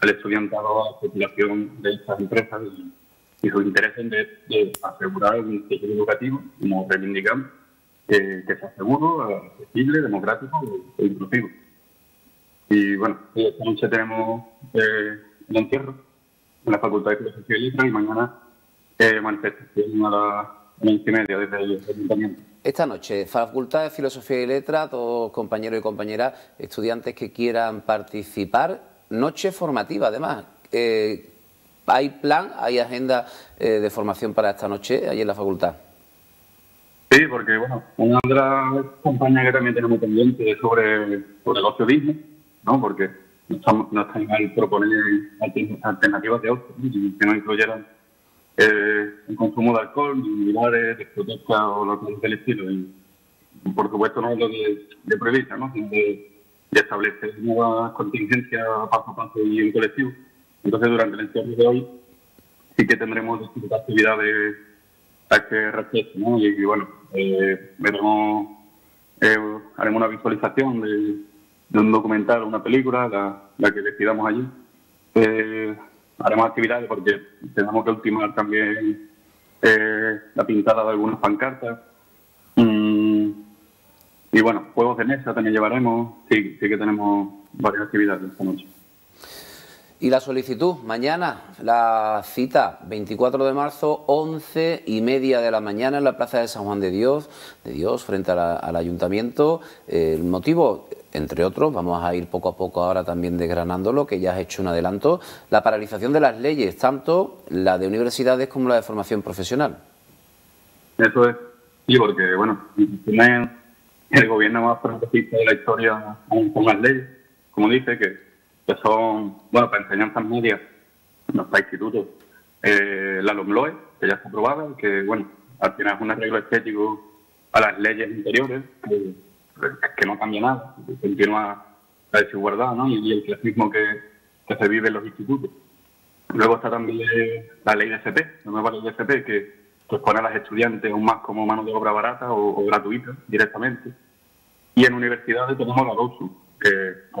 al estudiantado a la especulación de estas empresas y, su interés en de, asegurar un sistema educativo, como reivindicamos, que sea seguro, accesible, democrático e inclusivo. Y bueno, esta noche tenemos eh, el entierro en la Facultad de Filosofía y Letras y mañana eh, manifestación a las y media desde el ayuntamiento. Esta noche, Facultad de Filosofía y Letras, todos compañeros y compañeras, estudiantes que quieran participar, noche formativa además. Eh, ¿Hay plan, hay agenda eh, de formación para esta noche allí en la facultad? Sí, porque bueno, una de las campañas que también tenemos pendiente es sobre, sobre el ocio ¿no? Porque no, estamos, no está mal proponer alternativas de ocio, que no incluyeran eh, el consumo de alcohol, ni bares, discotecas o lo que del estilo. Y, por supuesto, no es lo de, de prohibir, ¿no? de, de, establecer nuevas contingencias paso a paso y en colectivo. Entonces, durante el encierro de hoy, sí que tendremos distintas actividades a este respecto, ¿no? Y, bueno, eh, veremos, eh, haremos una visualización de, de, un documental, una película, la, la que decidamos allí. Eh, haremos actividades porque tenemos que ultimar también eh, la pintada de algunas pancartas. Mm, y bueno, juegos de mesa también llevaremos. Sí, sí que tenemos varias actividades esta noche. Y la solicitud, mañana, la cita, 24 de marzo, 11 y media de la mañana en la Plaza de San Juan de Dios, de Dios, frente al ayuntamiento. el motivo, entre otros, vamos a ir poco a poco ahora también desgranándolo, que ya has hecho un adelanto, la paralización de las leyes, tanto la de universidades como la de formación profesional. Eso es, sí, porque, bueno, el gobierno más progresista de la historia con las leyes, como dice, que son, bueno, para enseñanzas medias, para institutos, eh, la LOMLOE, que ya está aprobada, que, bueno, al final es un arreglo estético a las leyes anteriores, que, que no cambia nada, que continúa la desigualdad ¿no? y, el clasismo que, se vive en los institutos. Luego está también la ley de SP, la nueva ley de SP, que, que pone a las estudiantes aún más como mano de obra barata o, gratuita directamente. Y en universidades tenemos la DOSU, que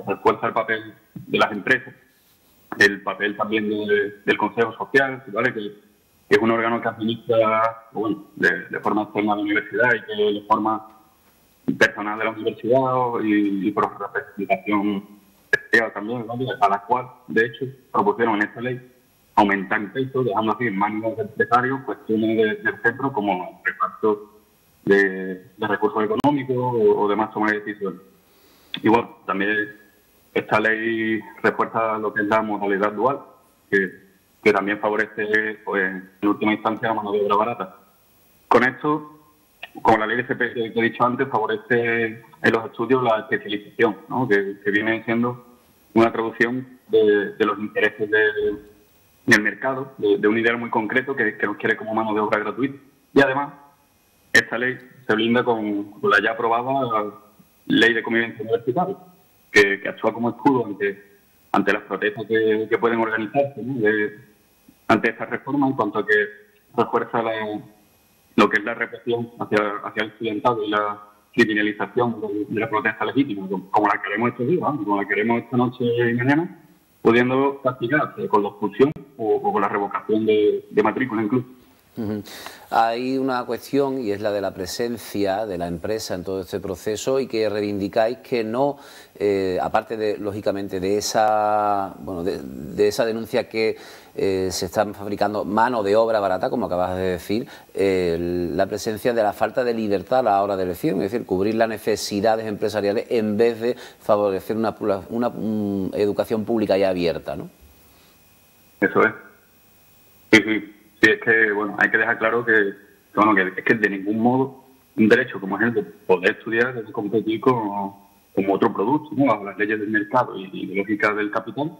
refuerza el papel de las empresas, el papel también del Consejo Social, ¿vale? que, es un órgano que administra bueno, de, forma externa a la universidad y que de forma personal de la universidad y, por representación especial también, a la cual, de hecho, propusieron en esta ley aumentar el peso, dejando así en manos de empresarios cuestiones del centro como reparto de, recursos económicos o, demás toma de decisiones. Y bueno, también esta ley refuerza lo que es la modalidad dual, que, que también favorece, pues, en última instancia, la mano de obra barata. Con esto, como la ley de FP que he dicho antes, favorece en los estudios la especialización, ¿no? que, viene siendo una traducción de, los intereses del mercado, de, un ideal muy concreto que, que nos quiere como mano de obra gratuita. Y además, esta ley se blinda con, la ya aprobada Ley de Convivencia Universitaria, que, actúa como escudo ante, ante las protestas que, pueden organizarse ante esta reforma en cuanto a que refuerza lo que es la represión hacia, hacia el estudiantado y la criminalización de, la protesta legítima, como la queremos estos días, como la queremos esta noche y mañana, pudiendo practicarse con la expulsión o, con la revocación de, de matrícula incluso. Hay una cuestión y es la de la presencia de la empresa en todo este proceso y que reivindicáis que no, eh, aparte de, lógicamente, de esa, bueno, de, esa denuncia que eh, se están fabricando mano de obra barata, como acabas de decir, la presencia de la falta de libertad a la hora de elección, es decir, cubrir las necesidades empresariales en vez de favorecer una, una educación pública y abierta, ¿no? Eso es. Sí, sí. Sí, es que, bueno, hay que dejar claro que, bueno, que es que de ningún modo un derecho como es el de poder estudiar es competir con, como otro producto, ¿no? Bajo las leyes del mercado y, de lógica del capital.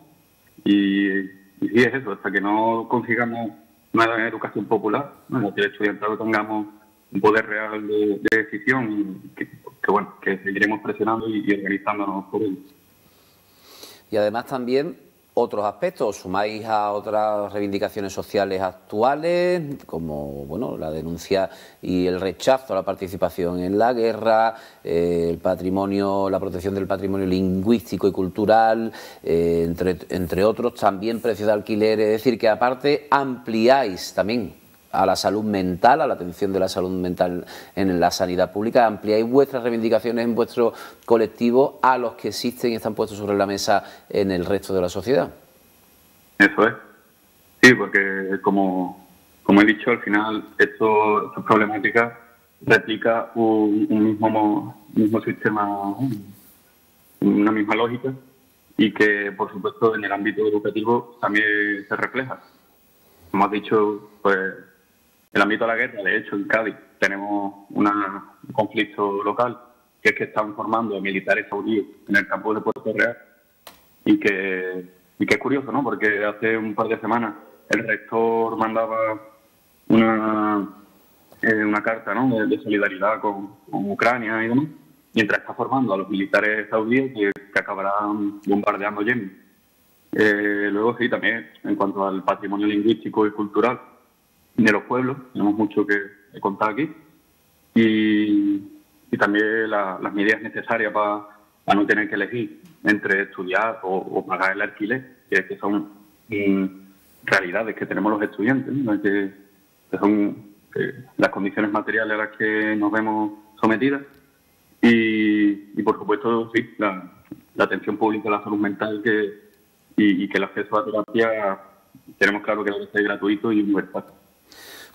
Y, y, sí es eso, hasta que no consigamos una educación popular, ¿no? que el estudiantado tengamos un poder real de, decisión y que, bueno, que seguiremos presionando y, y organizándonos por ello. Y además también otros aspectos, sumáis a otras reivindicaciones sociales actuales, como bueno, la denuncia y el rechazo a la participación en la guerra, eh, el patrimonio, la protección del patrimonio lingüístico y cultural, eh, entre, entre otros, también precios de alquiler, es decir, que aparte ampliáis también a la salud mental, a la atención de la salud mental en la sanidad pública, ampliáis vuestras reivindicaciones en vuestro colectivo a los que existen y están puestos sobre la mesa en el resto de la sociedad. Eso es. Sí, porque como, como he dicho, al final esto, esta problemática replica un, mismo, mismo sistema, una misma lógica y que, por supuesto, en el ámbito educativo también se refleja. Como has dicho, pues el ámbito de la guerra, de hecho, en Cádiz tenemos un conflicto local, que es que están formando militares saudíes en el campo de Puerto Real y que, y que es curioso, ¿no? Porque hace un par de semanas el rector mandaba una, eh, una carta ¿no? de, solidaridad con, Ucrania y demás, mientras está formando a los militares saudíes que, acabarán bombardeando Yemen. Eh, luego sí, también en cuanto al patrimonio lingüístico y cultural, de los pueblos, tenemos mucho que, contar aquí, y, también las medidas necesarias para, no tener que elegir entre estudiar o, pagar el alquiler, que, son mm, realidades que tenemos los estudiantes, que, son las condiciones materiales a las que nos vemos sometidas. Y, por supuesto, sí, la, atención pública a la salud mental que, y, que el acceso a terapia tenemos claro que debe ser gratuito y universal.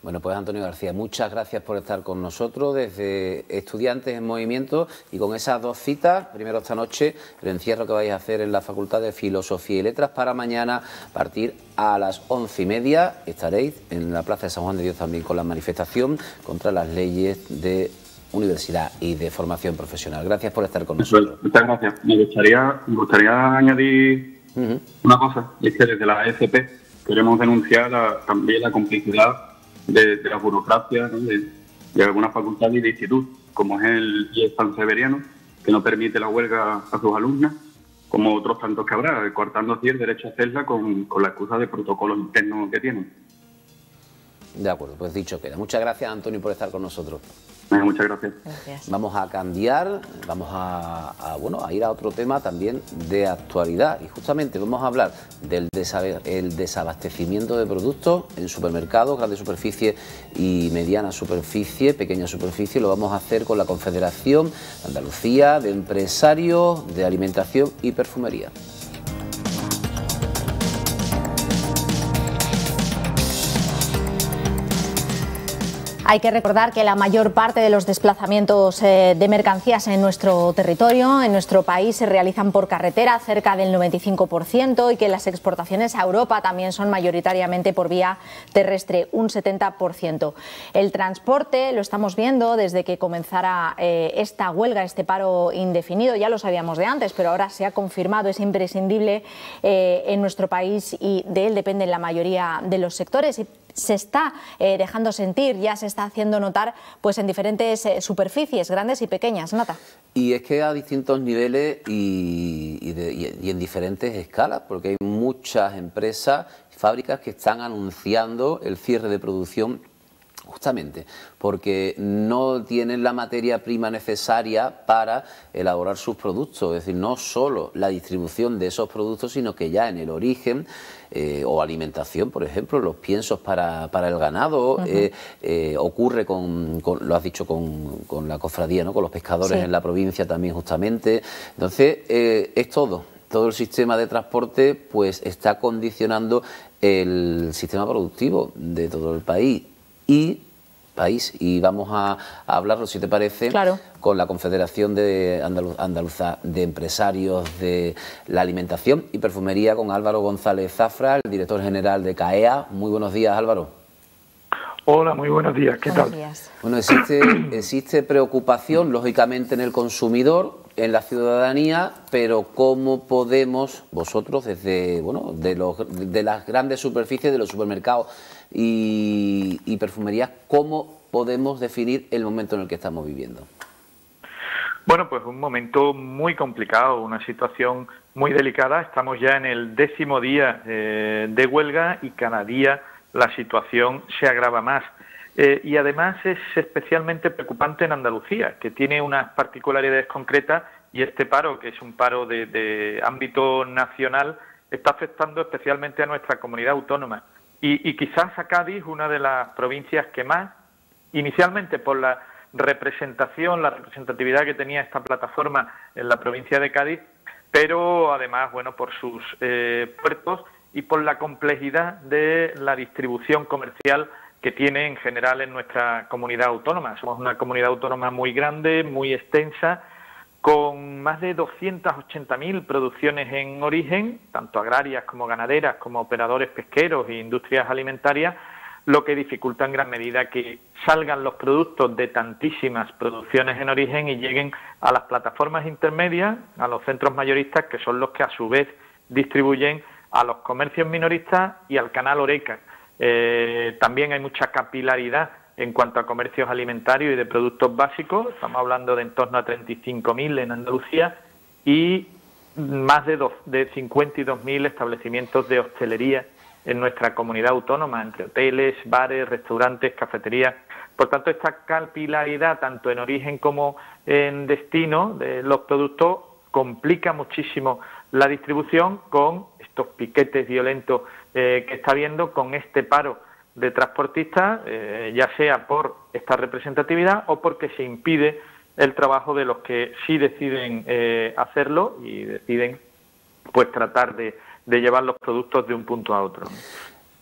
Bueno, pues Antonio García, muchas gracias por estar con nosotros desde Estudiantes en Movimiento y con esas dos citas, primero esta noche, el encierro que vais a hacer en la Facultad de Filosofía y Letras para mañana a partir a las once y media estaréis en la Plaza de San Juan de Dios también con la manifestación contra las leyes de universidad y de formación profesional. Gracias por estar con nosotros. Muchas gracias. Me gustaría, me gustaría añadir una cosa, es que desde la AFP queremos denunciar también la complicidad de, la burocracia de, algunas facultades y de institutos, como es el IES San Severiano, que no permite la huelga a sus alumnas, como otros tantos que habrá, cortando así el derecho a hacerla con, con la excusa de protocolos internos que tienen. De acuerdo, pues dicho queda. Muchas gracias, Antonio, por estar con nosotros. muchas gracias. Vamos a cambiar, vamos a, bueno, a ir a otro tema también de actualidad. Y justamente vamos a hablar del el desabastecimiento de productos en supermercados, grandes superficies y mediana superficie, pequeña superficie. Lo vamos a hacer con la Confederación Andalucía de Empresarios de Alimentación y Perfumería. Hay que recordar que la mayor parte de los desplazamientos eh, de mercancías en nuestro territorio, en nuestro país, se realizan por carretera, cerca del 95%, y que las exportaciones a Europa también son mayoritariamente por vía terrestre, un 70%. El transporte, lo estamos viendo desde que comenzara eh, esta huelga, este paro indefinido, ya lo sabíamos de antes, pero ahora se ha confirmado, es imprescindible eh, en nuestro país y de él dependen la mayoría de los sectores se está eh, dejando sentir, ya se está haciendo notar pues en diferentes eh, superficies, grandes y pequeñas. Nata. Y es que a distintos niveles y, y en diferentes escalas, porque hay muchas empresas, fábricas que están anunciando el cierre de producción Justamente, porque no tienen la materia prima necesaria para elaborar sus productos, es decir, no solo la distribución de esos productos, sino que ya en el origen eh, o alimentación, por ejemplo, los piensos para, para el ganado, eh, eh, ocurre con, lo has dicho, con, con, la cofradía, ¿no? con los pescadores en la provincia también justamente. Entonces, es todo, todo el sistema de transporte pues está condicionando el sistema productivo de todo el país. Y país. Y vamos a, hablarlo, si te parece, con la Confederación de Andaluza de Empresarios de la Alimentación y Perfumería, con Álvaro González Zafra, el director general de CAEA. Muy buenos días, Álvaro. Hola, muy buenos días. ¿Qué tal? Bueno, existe, *clears throat* existe preocupación, lógicamente, en el consumidor, en la ciudadanía, pero ¿cómo podemos vosotros, desde bueno, de, los, de las grandes superficies, de los supermercados, y, perfumería, ¿cómo podemos definir el momento en el que estamos viviendo? Bueno, pues un momento muy complicado, una situación muy delicada. Estamos ya en el décimo día eh, de huelga y cada día la situación se agrava más. Eh, y además es especialmente preocupante en Andalucía, que tiene unas particularidades concretas y este paro, que es un paro de ámbito nacional, está afectando especialmente a nuestra comunidad autónoma. Y, quizás a Cádiz, una de las provincias que más, inicialmente por la representación, la representatividad que tenía esta plataforma en la provincia de Cádiz, pero además, bueno, por sus eh, puertos y por la complejidad de la distribución comercial que tiene en general en nuestra comunidad autónoma. Somos una comunidad autónoma muy grande, muy extensa con más de 280.000 producciones en origen, tanto agrarias como ganaderas, como operadores pesqueros e industrias alimentarias, lo que dificulta en gran medida que salgan los productos de tantísimas producciones en origen y lleguen a las plataformas intermedias, a los centros mayoristas, que son los que a su vez distribuyen a los comercios minoristas y al canal Oreca. Eh, también hay mucha capilaridad en cuanto a comercios alimentarios y de productos básicos, estamos hablando de en torno a 35.000 en Andalucía y más de, de 52.000 establecimientos de hostelería en nuestra comunidad autónoma, entre hoteles, bares, restaurantes, cafeterías. Por tanto, esta capilaridad, tanto en origen como en destino de los productos, complica muchísimo la distribución con estos piquetes violentos eh, que está habiendo, con este paro de transportistas, eh, ya sea por esta representatividad o porque se impide el trabajo de los que sí deciden eh, hacerlo y deciden pues tratar de, de llevar los productos de un punto a otro.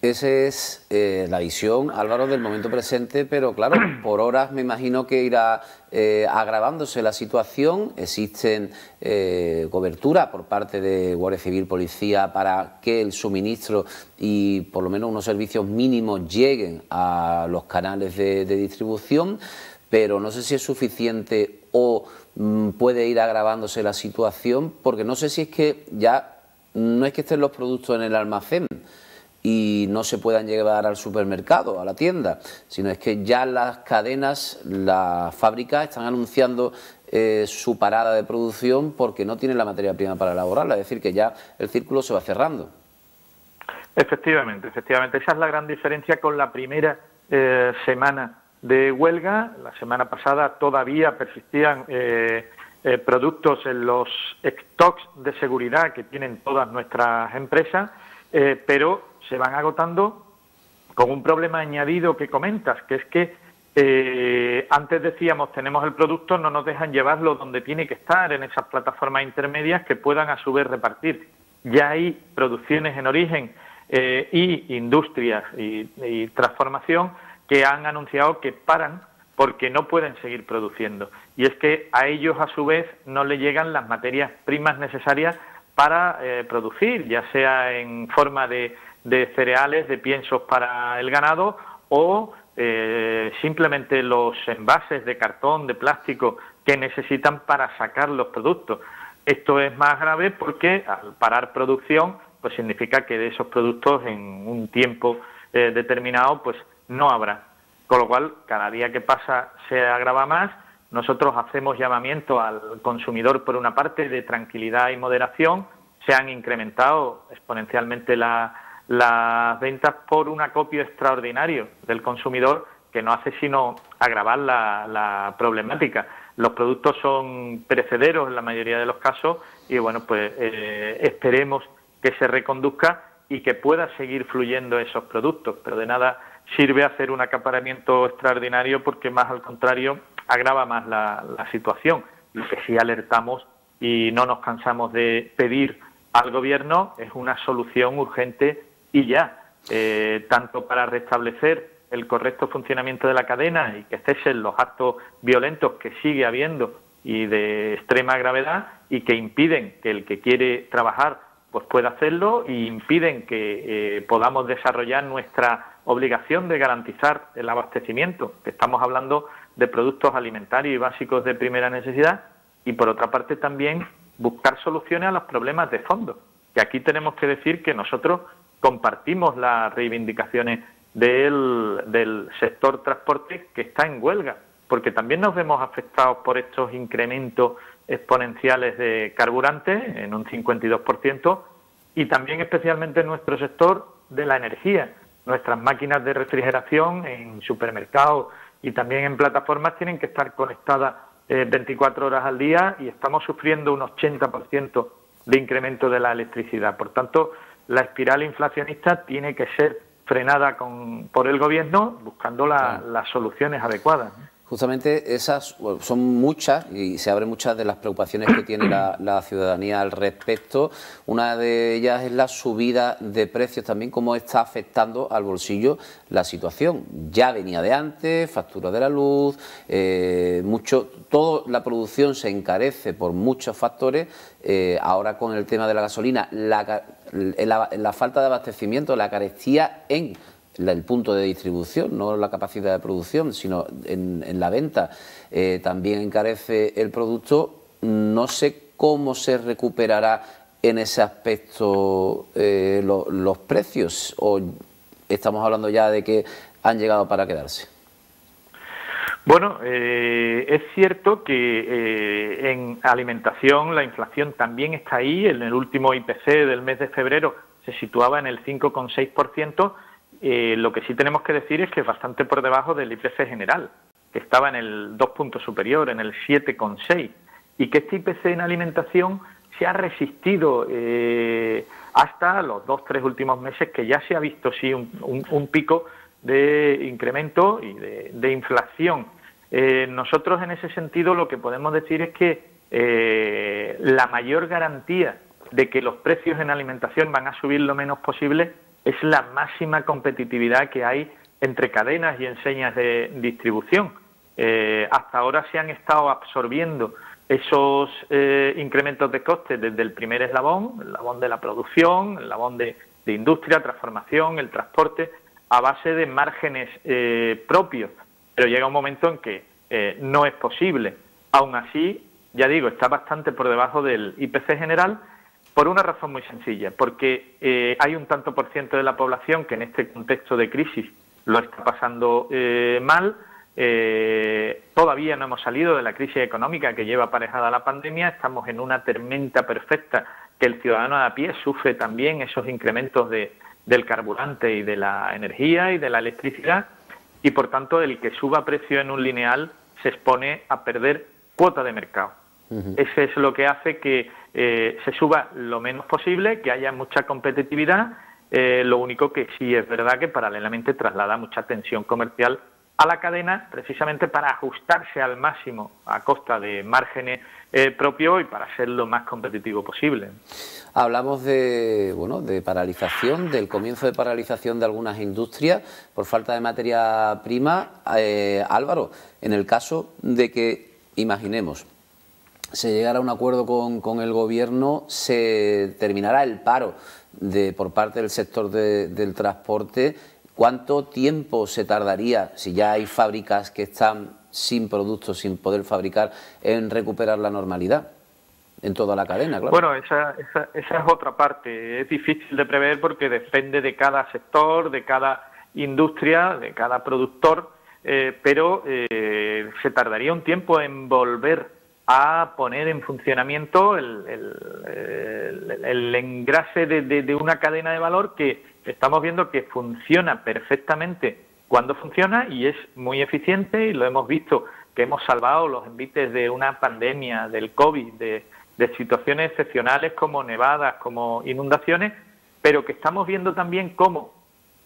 Esa es eh, la visión, Álvaro, del momento presente, pero claro, *clears throat* por horas me imagino que irá eh, agravándose la situación. Existen eh, cobertura por parte de Guardia Civil, Policía, para que el suministro y por lo menos unos servicios mínimos lleguen a los canales de, distribución, pero no sé si es suficiente o mm, puede ir agravándose la situación, porque no sé si es que ya no es que estén los productos en el almacén y no se puedan llevar al supermercado, a la tienda, sino es que ya las cadenas, las fábricas están anunciando eh, su parada de producción porque no tienen la materia prima para elaborarla, es decir, que ya el círculo se va cerrando. Efectivamente, efectivamente, esa es la gran diferencia con la primera eh, semana de huelga. La semana pasada todavía persistían eh, productos en los stocks de seguridad que tienen todas nuestras empresas, pero se van agotando con un problema añadido que comentas, que es que antes decíamos tenemos el producto, no nos dejan llevarlo donde tiene que estar, en esas plataformas intermedias que puedan a su vez repartir. Ya hay producciones en origen y industrias y transformación que han anunciado que paran porque no pueden seguir produciendo. Y es que a ellos, a su vez, no le llegan las materias primas necesarias para eh, producir, ya sea en forma de, cereales, de piensos para el ganado o eh, simplemente los envases de cartón, de plástico que necesitan para sacar los productos. Esto es más grave porque al parar producción, pues significa que de esos productos en un tiempo eh, determinado, pues no habrá. Con lo cual, cada día que pasa se agrava más. Nosotros hacemos llamamiento al consumidor, por una parte, de tranquilidad y moderación. Se han incrementado exponencialmente las ventas por un acopio extraordinario del consumidor que no hace sino agravar la, problemática. Los productos son perecederos en la mayoría de los casos y, bueno, pues eh, esperemos que se reconduzca y que pueda seguir fluyendo esos productos, pero de nada sirve hacer un acaparamiento extraordinario porque más al contrario agrava más la, situación. Lo que sí alertamos y no nos cansamos de pedir al Gobierno es una solución urgente y ya, eh, tanto para restablecer el correcto funcionamiento de la cadena y que cesen los actos violentos que sigue habiendo y de extrema gravedad y que impiden que el que quiere trabajar pues pueda hacerlo y impiden que eh, podamos desarrollar nuestra obligación de garantizar el abastecimiento, que estamos hablando de productos alimentarios y básicos de primera necesidad, y por otra parte también buscar soluciones a los problemas de fondo. Que aquí tenemos que decir que nosotros compartimos las reivindicaciones del, sector transporte que está en huelga, porque también nos vemos afectados por estos incrementos exponenciales de carburantes en un 52% y también especialmente en nuestro sector de la energía nuestras máquinas de refrigeración en supermercados y también en plataformas tienen que estar conectadas 24 eh, horas al día y estamos sufriendo un 80% de incremento de la electricidad. Por tanto, la espiral inflacionista tiene que ser frenada con, por el Gobierno buscando las soluciones adecuadas. Justamente esas son muchas y se abren muchas de las preocupaciones que tiene la, ciudadanía al respecto. Una de ellas es la subida de precios también, cómo está afectando al bolsillo la situación. Ya venía de antes, factura de la luz, eh, mucho, toda la producción se encarece por muchos factores. Eh, ahora con el tema de la gasolina, la, la falta de abastecimiento, la carestía en el punto de distribución, no la capacidad de producción, sino en, la venta, eh, también encarece el producto. No sé cómo se recuperará en ese aspecto eh, los precios o estamos hablando ya de que han llegado para quedarse. Bueno, eh, es cierto que en alimentación la inflación también está ahí. En el último IPC del mes de febrero se situaba en el 5,6%, eh, lo que sí tenemos que decir es que es bastante por debajo del IPC general, que estaba en el dos puntos superior, en el 7,6, y que este IPC en alimentación se ha resistido eh, hasta los dos, tres últimos meses, que ya se ha visto sí un, pico de incremento y de, inflación. Eh, nosotros en ese sentido lo que podemos decir es que la mayor garantía de que los precios en alimentación van a subir lo menos posible es la máxima competitividad que hay entre cadenas y enseñas de distribución. Eh, hasta ahora se han estado absorbiendo esos eh, incrementos de costes desde el primer eslabón, el eslabón de la producción, el eslabón de, industria, transformación, el transporte, a base de márgenes eh, propios. Pero llega un momento en que no es posible. Aún así, ya digo, está bastante por debajo del IPC general por una razón muy sencilla, porque eh, hay un tanto por ciento de la población que en este contexto de crisis lo está pasando eh, mal. Eh, todavía no hemos salido de la crisis económica que lleva aparejada la pandemia. Estamos en una tormenta perfecta que el ciudadano de a pie sufre también esos incrementos de, del carburante y de la energía y de la electricidad. y por tanto el que suba precio en un lineal se expone a perder cuota de mercado. Ese es lo que hace que eh, se suba lo menos posible, que haya mucha competitividad. Eh, lo único que sí es verdad que paralelamente traslada mucha tensión comercial a la cadena precisamente para ajustarse al máximo a costa de márgenes eh, propios y para ser lo más competitivo posible. Hablamos de, bueno, de paralización, del comienzo de paralización de algunas industrias por falta de materia prima. Álvaro, en el caso de que, imaginemos, se llegara a un acuerdo con, el Gobierno, se terminará el paro de, por parte del sector del transporte. ¿Cuánto tiempo se tardaría, si ya hay fábricas que están sin productos, sin poder fabricar, en recuperar la normalidad? En toda la cadena. Bueno, esa, esa, esa es otra parte. Es difícil de prever porque depende de cada sector, de cada industria, de cada productor, eh, pero eh, se tardaría un tiempo en volver a poner en funcionamiento el, engrase de, una cadena de valor que estamos viendo que funciona perfectamente cuando funciona y es muy eficiente y lo hemos visto que hemos salvado los envites de una pandemia, del COVID, de, de situaciones excepcionales como nevadas, como inundaciones, pero que estamos viendo también cómo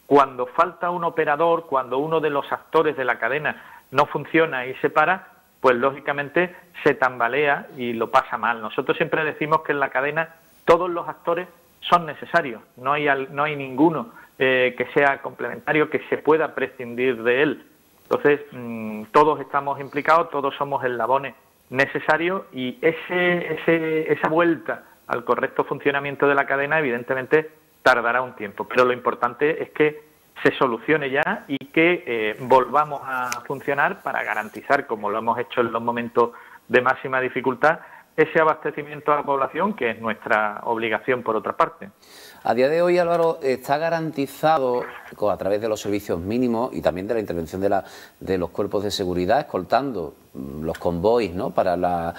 cuando falta un operador, cuando uno de los actores de la cadena no funciona y se para, pues lógicamente se tambalea y lo pasa mal. Nosotros siempre decimos que en la cadena todos los actores son necesarios, no hay, no hay ninguno eh, que sea complementario, que se pueda prescindir de él. Entonces, mm, todos estamos implicados, todos somos eslabones necesarios y ese, ese, esa vuelta al correcto funcionamiento de la cadena, evidentemente, tardará un tiempo. Pero lo importante es que se solucione ya y que eh, volvamos a funcionar para garantizar, como lo hemos hecho en los momentos de máxima dificultad, ese abastecimiento a la población, que es nuestra obligación por otra parte. A día de hoy, Álvaro, está garantizado a través de los servicios mínimos y también de la intervención de, la, de los cuerpos de seguridad, escoltando mm, los convoys ¿no? para, la,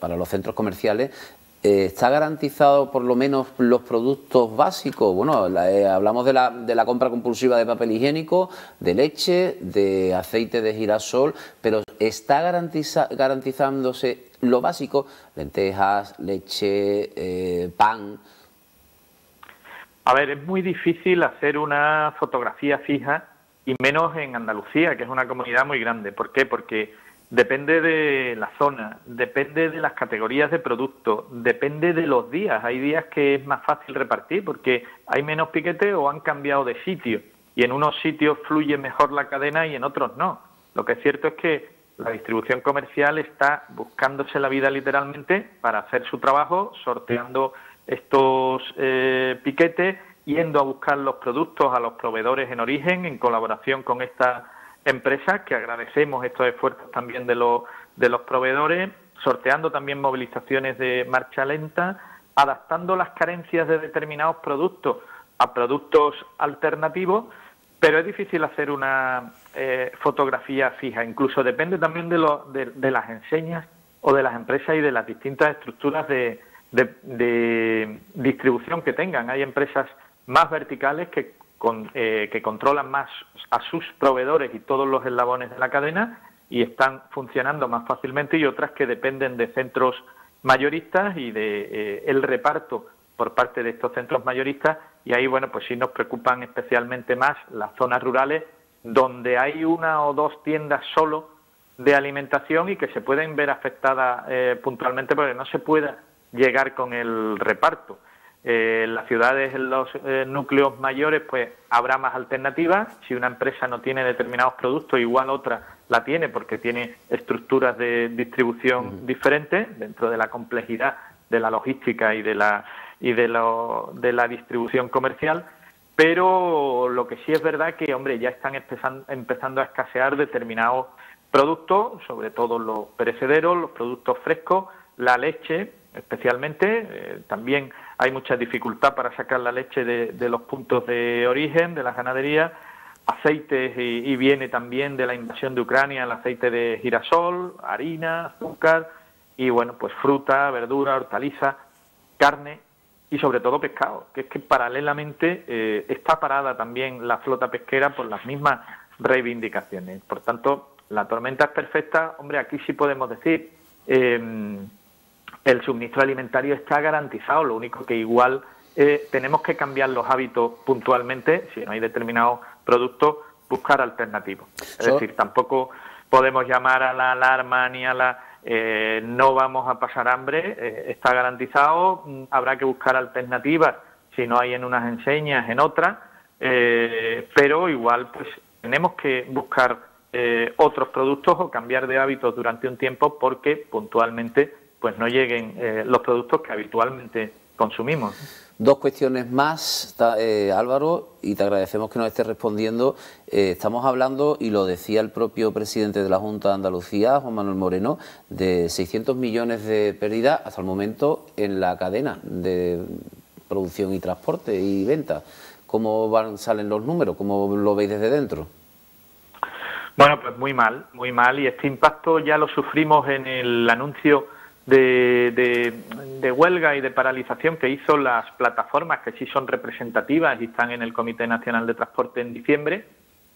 para los centros comerciales, eh, ¿Está garantizado por lo menos los productos básicos? Bueno, eh, hablamos de la, de la compra compulsiva de papel higiénico, de leche, de aceite de girasol, pero ¿está garantizándose lo básico? Lentejas, leche, eh, pan. A ver, es muy difícil hacer una fotografía fija y menos en Andalucía, que es una comunidad muy grande. ¿Por qué? Porque Depende de la zona, depende de las categorías de producto, depende de los días. Hay días que es más fácil repartir porque hay menos piquete o han cambiado de sitio. Y en unos sitios fluye mejor la cadena y en otros no. Lo que es cierto es que la distribución comercial está buscándose la vida literalmente para hacer su trabajo, sorteando estos eh, piquetes, yendo a buscar los productos a los proveedores en origen en colaboración con esta empresas que agradecemos estos esfuerzos también de los, de los proveedores, sorteando también movilizaciones de marcha lenta, adaptando las carencias de determinados productos a productos alternativos, pero es difícil hacer una eh, fotografía fija. Incluso depende también de, lo, de, las enseñas o de las empresas y de las distintas estructuras de, de distribución que tengan. Hay empresas más verticales que eh, que controlan más a sus proveedores y todos los eslabones de la cadena y están funcionando más fácilmente y otras que dependen de centros mayoristas y de eh, el reparto por parte de estos centros mayoristas y ahí bueno pues sí nos preocupan especialmente más las zonas rurales donde hay una o dos tiendas solo de alimentación y que se pueden ver afectadas eh, puntualmente porque no se pueda llegar con el reparto. Eh, en las ciudades, en los eh, núcleos mayores, pues habrá más alternativas. Si una empresa no tiene determinados productos, igual otra la tiene porque tiene estructuras de distribución diferentes dentro de la complejidad de la logística y de la y de, lo, de la distribución comercial. Pero lo que sí es verdad que, hombre, ya están empezando a escasear determinados productos, sobre todo los perecederos, los productos frescos, la leche, especialmente. Eh, también hay mucha dificultad para sacar la leche de, los puntos de origen de la ganadería. Aceites y, viene también de la invasión de Ucrania el aceite de girasol, harina, azúcar y bueno, pues fruta, verdura, hortaliza, carne y sobre todo pescado, que es que paralelamente eh, está parada también la flota pesquera por las mismas reivindicaciones. Por tanto, la tormenta es perfecta. Hombre, aquí sí podemos decir, eh, el suministro alimentario está garantizado. Lo único que igual eh, tenemos que cambiar los hábitos puntualmente, si no hay determinados productos, buscar alternativos. Es decir, tampoco podemos llamar a la alarma ni a la eh, no vamos a pasar hambre, eh, está garantizado, mm, habrá que buscar alternativas si no hay en unas enseñas, en otras, pero igual pues tenemos que buscar otros productos o cambiar de hábitos durante un tiempo porque puntualmente pues no lleguen los productos que habitualmente consumimos. Dos cuestiones más, eh, Álvaro, y te agradecemos que nos estés respondiendo. Eh, estamos hablando, y lo decía el propio presidente de la Junta de Andalucía, Juan Manuel Moreno, de 600 millones de pérdidas hasta el momento en la cadena de producción y transporte y venta. ¿Cómo van, salen los números? ¿Cómo lo veis desde dentro? Bueno, pues muy mal, muy mal. Y este impacto ya lo sufrimos en el anuncio de, huelga y de paralización que hizo las plataformas que sí son representativas y están en el Comité Nacional de Transporte en diciembre,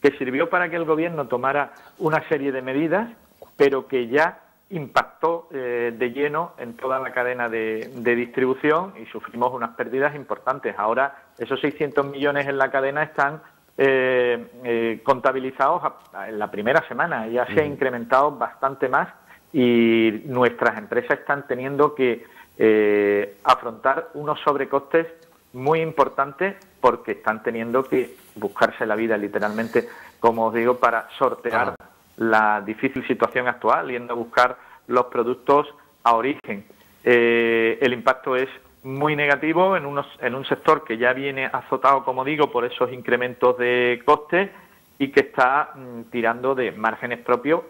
que sirvió para que el Gobierno tomara una serie de medidas, pero que ya impactó eh, de lleno en toda la cadena de, distribución y sufrimos unas pérdidas importantes. Ahora esos 600 millones en la cadena están eh, eh, contabilizados en la primera semana, ya se ha incrementado bastante más y nuestras empresas están teniendo que eh, afrontar unos sobrecostes muy importantes porque están teniendo que buscarse la vida literalmente, como os digo, para sortear la difícil situación actual, yendo a buscar los productos a origen. Eh, el impacto es muy negativo en, unos, en un sector que ya viene azotado, como digo, por esos incrementos de costes y que está mm, tirando de márgenes propios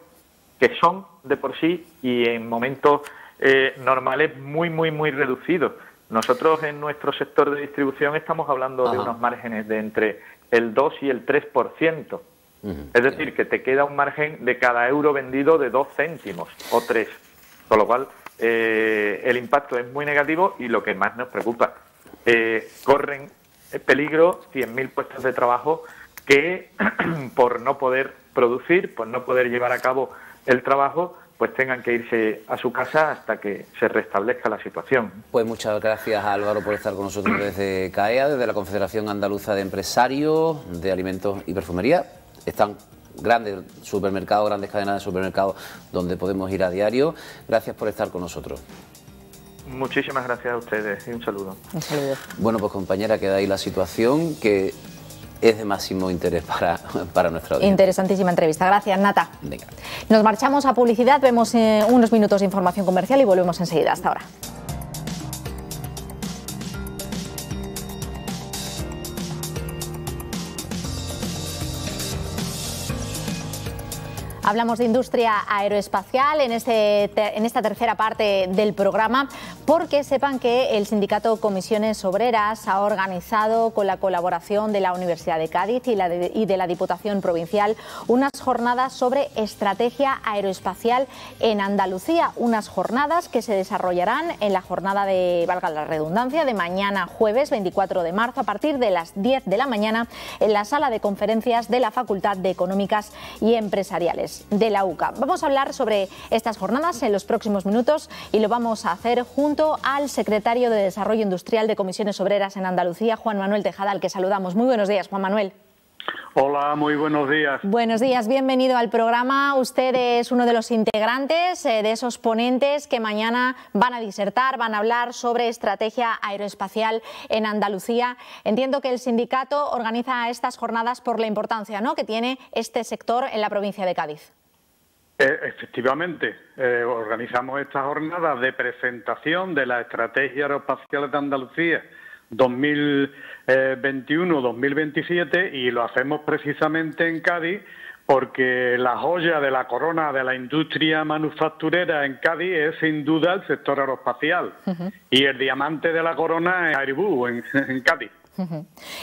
que son de por sí y en momentos eh, normales muy, muy, muy reducidos. Nosotros en nuestro sector de distribución estamos hablando de unos márgenes de entre el 2 y el 3%. Es decir, que te queda un margen de cada euro vendido de 2 céntimos o 3. Con lo cual, eh, el impacto es muy negativo y lo que más nos preocupa, eh, corren peligro 100.000 puestos de trabajo que *clears throat* por no poder producir, por no poder llevar a cabo el trabajo, pues tengan que irse a su casa hasta que se restablezca la situación. Pues muchas gracias Álvaro por estar con nosotros desde CAEA, desde la Confederación Andaluza de Empresarios de Alimentos y Perfumería. Están grandes supermercados, grandes cadenas de supermercados donde podemos ir a diario. Gracias por estar con nosotros. Muchísimas gracias a ustedes y un saludo. Un saludo. Bueno, pues compañera, queda ahí la situación que es de máximo interés para, *laughs* para nuestra audiencia. Interesantísima entrevista. Gracias, Nata. Nos marchamos a publicidad, vemos eh, unos minutos de información comercial y volvemos enseguida. Hasta ahora. Hablamos de industria aeroespacial en, este, en esta tercera parte del programa porque sepan que el sindicato Comisiones Obreras ha organizado con la colaboración de la Universidad de Cádiz y, de la Diputación Provincial unas jornadas sobre estrategia aeroespacial en Andalucía, unas jornadas que se desarrollarán en la jornada de, valga la redundancia, de mañana jueves 24 de marzo a partir de las 10 de la mañana en la sala de conferencias de la Facultad de Económicas y Empresariales de la UCA. Vamos a hablar sobre estas jornadas en los próximos minutos y lo vamos a hacer junto al secretario de Desarrollo Industrial de Comisiones Obreras en Andalucía, Juan Manuel Tejada, al que saludamos. Muy buenos días, Juan Manuel. Hola, muy buenos días. Buenos días, bienvenido al programa. Usted es uno de los integrantes eh, de esos ponentes que mañana van a disertar, van a hablar sobre estrategia aeroespacial en Andalucía. Entiendo que el sindicato organiza estas jornadas por la importancia ¿no? que tiene este sector en la provincia de Cádiz. Eh, efectivamente, eh, organizamos estas jornadas de presentación de la estrategia aeroespacial de Andalucía 2021-2027 y lo hacemos precisamente en Cádiz porque la joya de la corona de la industria manufacturera en Cádiz es sin duda el sector aeroespacial y el diamante de la corona es Airbus en, Cádiz.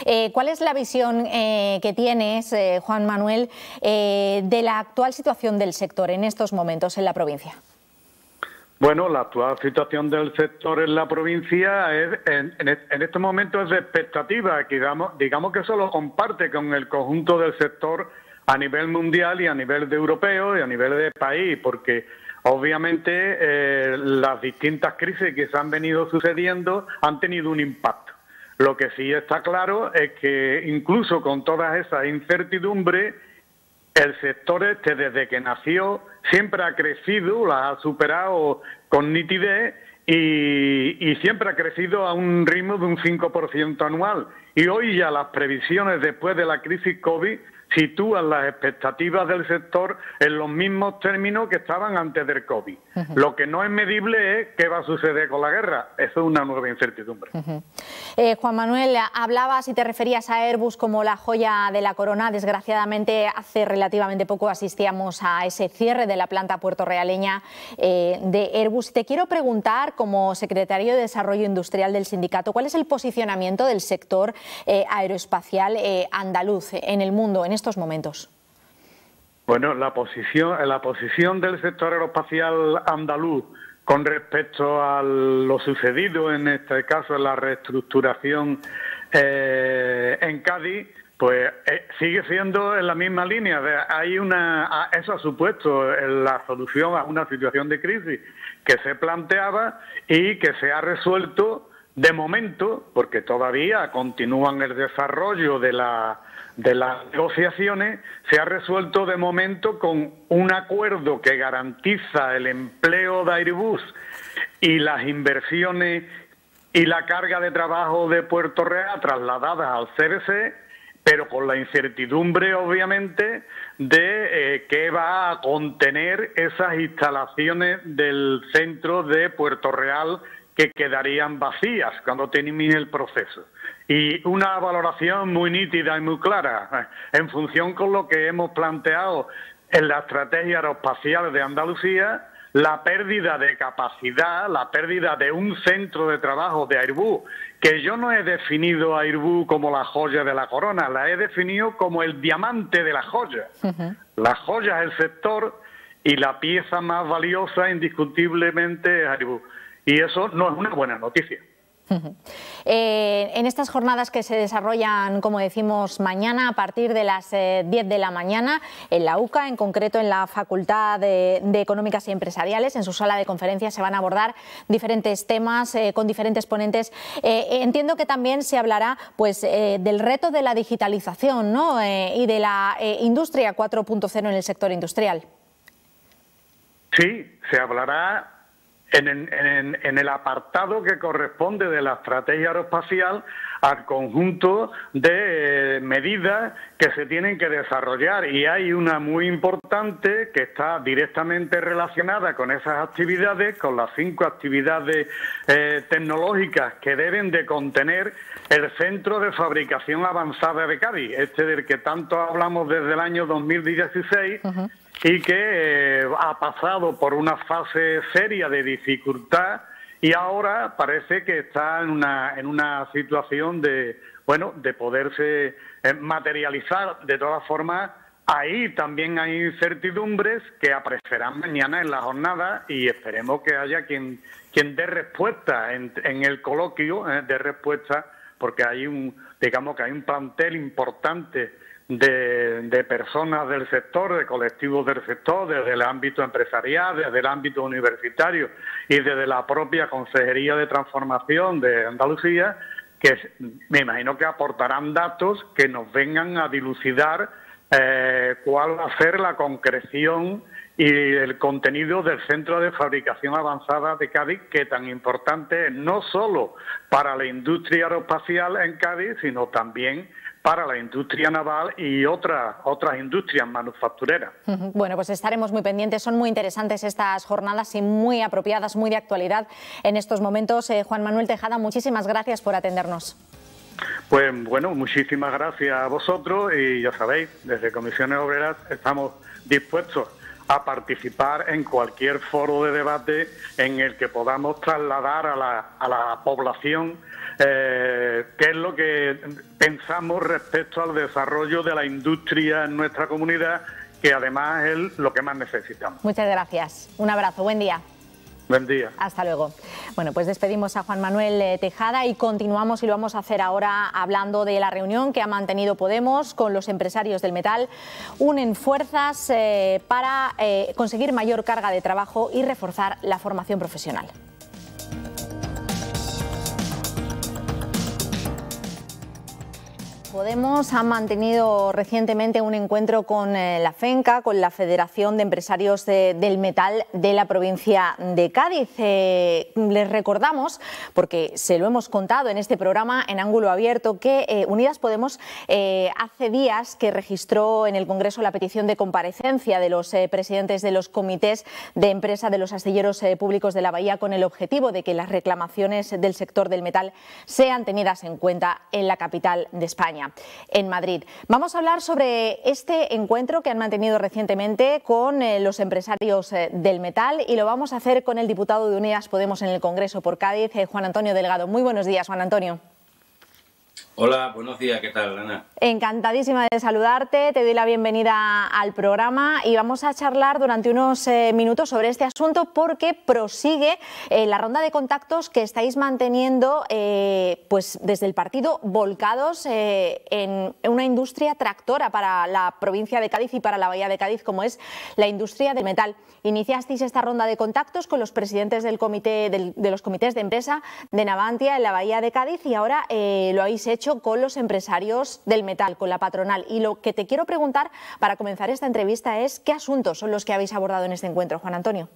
Eh, ¿Cuál es la visión eh, que tienes, eh, Juan Manuel, de la actual situación del sector en estos momentos en la provincia? Bueno, la actual situación del sector en la provincia es, en, en este momento es de expectativa, que digamos, digamos que eso lo comparte con el conjunto del sector a nivel mundial y a nivel de europeo y a nivel de país, porque obviamente eh, las distintas crisis que se han venido sucediendo han tenido un impacto. Lo que sí está claro es que incluso con todas esas incertidumbres, el sector este desde que nació siempre ha crecido, la ha superado con nitidez y, y, siempre ha crecido a un ritmo de un 5% anual. Y hoy ya las previsiones después de la crisis COVID sitúan las expectativas del sector en los mismos términos que estaban antes del COVID. Lo que no es medible es qué va a suceder con la guerra. Eso es una nueva incertidumbre. eh, Juan Manuel, hablabas y te referías a Airbus como la joya de la corona. Desgraciadamente, hace relativamente poco asistíamos a ese cierre de la planta puertorrealeña eh, de Airbus. Te quiero preguntar, como secretario de Desarrollo Industrial del sindicato, ¿cuál es el posicionamiento del sector eh, aeroespacial andaluz en el mundo en estos momentos? Bueno, la posición, la posición del sector aeroespacial andaluz con respecto a lo sucedido en este caso en la reestructuración eh, en Cádiz, pues eh, sigue siendo en la misma línea. Hay una, eso ha supuesto la solución a una situación de crisis que se planteaba y que se ha resuelto de momento, porque todavía continúan el desarrollo de la de las negociaciones se ha resuelto de momento con un acuerdo que garantiza el empleo de Airbus y las inversiones y la carga de trabajo de Puerto Real trasladadas al CBC, pero con la incertidumbre, obviamente, de eh, qué va a contener esas instalaciones del centro de Puerto Real que quedarían vacías cuando termine el proceso y una valoración muy nítida y muy clara eh, en función con lo que hemos planteado en la estrategia aeroespacial de Andalucía, la pérdida de capacidad, la pérdida de un centro de trabajo de Airbus, que yo no he definido a Airbus como la joya de la corona, la he definido como el diamante de la joya. La joya es el sector y la pieza más valiosa indiscutiblemente es Airbus. Y eso no es una buena noticia. Eh, en estas jornadas que se desarrollan, como decimos, mañana a partir de las 10 eh, de la mañana en la UCA, en concreto en la Facultad de, Económicas y Empresariales, en su sala de conferencias se van a abordar diferentes temas eh, con diferentes ponentes. entiendo que también se hablará pues, del reto de la digitalización ¿no? y de la industria 4.0 en el sector industrial. Sí, se hablará en, el apartado que corresponde de la estrategia aeroespacial al conjunto de eh, medidas que se tienen que desarrollar. Y hay una muy importante que está directamente relacionada con esas actividades, con las cinco actividades eh, tecnológicas que deben de contener el Centro de Fabricación Avanzada de Cádiz, este del que tanto hablamos desde el año 2016 y que eh, ha pasado por una fase seria de dificultad y ahora parece que está en una, en una situación de, bueno, de poderse eh, materializar. De todas formas, ahí también hay incertidumbres que aparecerán mañana en la jornada y esperemos que haya quien, quien dé respuesta en, en el coloquio, eh, dé respuesta, porque hay un, digamos que hay un plantel importante de, personas del sector, de colectivos del sector, desde el ámbito empresarial, desde el ámbito universitario y desde la propia Consejería de Transformación de Andalucía, que me imagino que aportarán datos que nos vengan a dilucidar eh, cuál va a ser la concreción y el contenido del Centro de Fabricación Avanzada de Cádiz, que tan importante es no solo para la industria aeroespacial en Cádiz, sino también para la industria naval y otras otras industrias manufactureras. Bueno, pues estaremos muy pendientes. Son muy interesantes estas jornadas y muy apropiadas, muy de actualidad en estos momentos. Eh, Juan Manuel Tejada, muchísimas gracias por atendernos. Pues bueno, muchísimas gracias a vosotros y ya sabéis, desde Comisiones Obreras estamos dispuestos a participar en cualquier foro de debate en el que podamos trasladar a la, a la población eh, qué es lo que pensamos respecto al desarrollo de la industria en nuestra comunidad, que además es lo que más necesitamos. Muchas gracias. Un abrazo. Buen día. Buen día. Hasta luego. Bueno, pues despedimos a Juan Manuel eh, Tejada y continuamos y lo vamos a hacer ahora hablando de la reunión que ha mantenido Podemos con los empresarios del metal. Unen fuerzas eh, para eh, conseguir mayor carga de trabajo y reforzar la formación profesional. Podemos ha mantenido recientemente un encuentro con eh, la FENCA, con la Federación de Empresarios del Metal de la provincia de Cádiz. Eh, les recordamos, porque se lo hemos contado en este programa en ángulo abierto, que eh, Unidas Podemos hace días que registró en el Congreso la petición de comparecencia de los presidentes de los comités de empresa de los astilleros públicos de la Bahía con el objetivo de que las reclamaciones del sector del metal sean tenidas en cuenta en la capital de España en Madrid. Vamos a hablar sobre este encuentro que han mantenido recientemente con eh, los empresarios eh, del metal y lo vamos a hacer con el diputado de Unidas Podemos en el Congreso por Cádiz, eh, Juan Antonio Delgado. Muy buenos días, Juan Antonio. Hola, buenos días, ¿qué tal, Ana? Encantadísima de saludarte, te doy la bienvenida al programa y vamos a charlar durante unos eh, minutos sobre este asunto porque prosigue eh, la ronda de contactos que estáis manteniendo eh, pues desde el partido volcados en una industria tractora para la provincia de Cádiz y para la bahía de Cádiz como es la industria del metal. Iniciasteis esta ronda de contactos con los presidentes del comité, de los comités de empresa de Navantia en la bahía de Cádiz y ahora lo habéis hecho con los empresarios del metal, con la patronal. Y lo que te quiero preguntar para comenzar esta entrevista es qué asuntos son los que habéis abordado en este encuentro, Juan Antonio.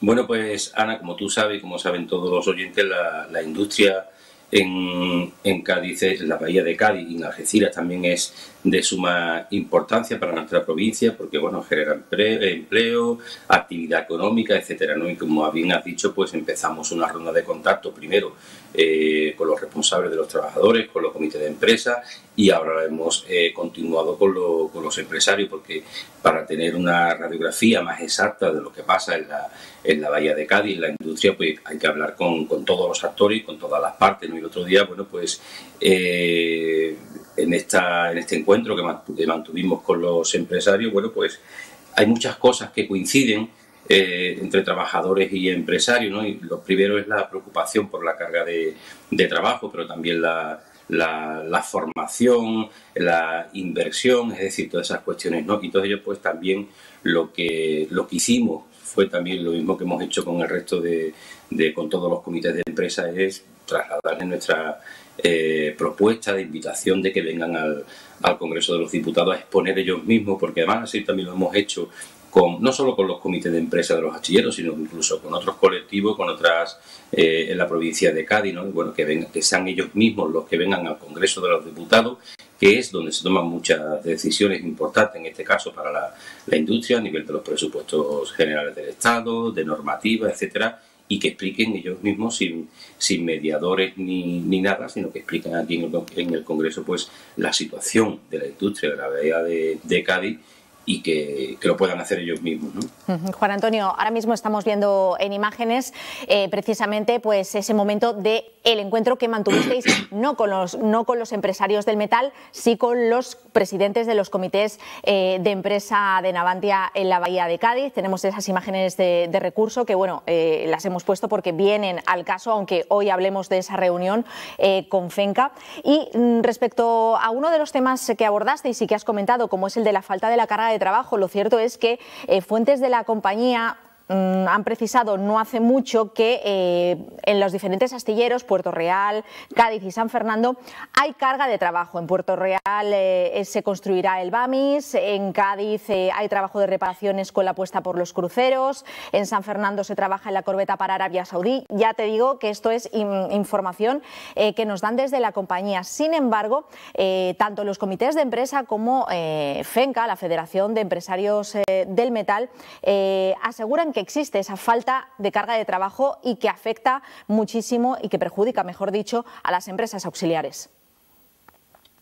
Bueno, pues Ana, como tú sabes, como saben todos los oyentes, la, industria en, Cádiz, en la bahía de Cádiz y en Algeciras también es de suma importancia para nuestra provincia porque bueno genera empleo, actividad económica, etcétera. Y como bien has dicho, pues empezamos una ronda de contacto primero eh, con los responsables de los trabajadores, con los comités de empresa y ahora hemos eh, continuado con, con, los empresarios porque para tener una radiografía más exacta de lo que pasa en la, en la bahía de Cádiz, en la industria, pues hay que hablar con, todos los actores con todas las partes. Y el otro día, bueno, pues eh, en, esta, en este encuentro que mantuvimos con los empresarios, bueno, pues hay muchas cosas que coinciden eh, entre trabajadores y empresarios, ¿no? Y lo primero es la preocupación por la carga de, de trabajo, pero también la, la, formación, la inversión, es decir, todas esas cuestiones. Y todo ello, pues también lo que, lo que hicimos fue también lo mismo que hemos hecho con el resto de, de con todos los comités de empresa, es trasladarles nuestra eh, propuesta de invitación de que vengan al, al, Congreso de los Diputados a exponer ellos mismos, porque además así también lo hemos hecho con, no solo con los comités de empresa de los bachilleros, sino incluso con otros colectivos, con otras eh, en la provincia de Cádiz, ¿no? bueno, que, vengan, que sean ellos mismos los que vengan al Congreso de los Diputados, que es donde se toman muchas decisiones importantes, en este caso para la, industria, a nivel de los presupuestos generales del Estado, de normativa, etcétera, y que expliquen ellos mismos sin, sin mediadores ni, ni, nada, sino que expliquen aquí en el, en el, Congreso pues la situación de la industria de la bahía de, de Cádiz y que, que, lo puedan hacer ellos mismos. ¿no? Juan Antonio, ahora mismo estamos viendo en imágenes eh, precisamente pues ese momento de el encuentro que mantuvisteis *coughs* no con los no con los empresarios del metal, sí con los presidentes de los comités eh, de empresa de Navantia en la bahía de Cádiz. Tenemos esas imágenes de, de recurso que bueno eh, las hemos puesto porque vienen al caso, aunque hoy hablemos de esa reunión eh, con FENCA. Y mm, respecto a uno de los temas que abordasteis y que has comentado, como es el de la falta de la carga de trabajo. Lo cierto es que eh, fuentes de la compañía han precisado no hace mucho que eh, en los diferentes astilleros, Puerto Real, Cádiz y San Fernando, hay carga de trabajo. En Puerto Real eh, se construirá el BAMIS, en Cádiz eh, hay trabajo de reparaciones con la apuesta por los cruceros, en San Fernando se trabaja en la corbeta para Arabia Saudí. Ya te digo que esto es in información que nos dan desde la compañía. Sin embargo, tanto los comités de empresa como FENCA, la Federación de Empresarios del Metal, aseguran que existe esa falta de carga de trabajo y que afecta muchísimo y que perjudica, mejor dicho, a las empresas auxiliares.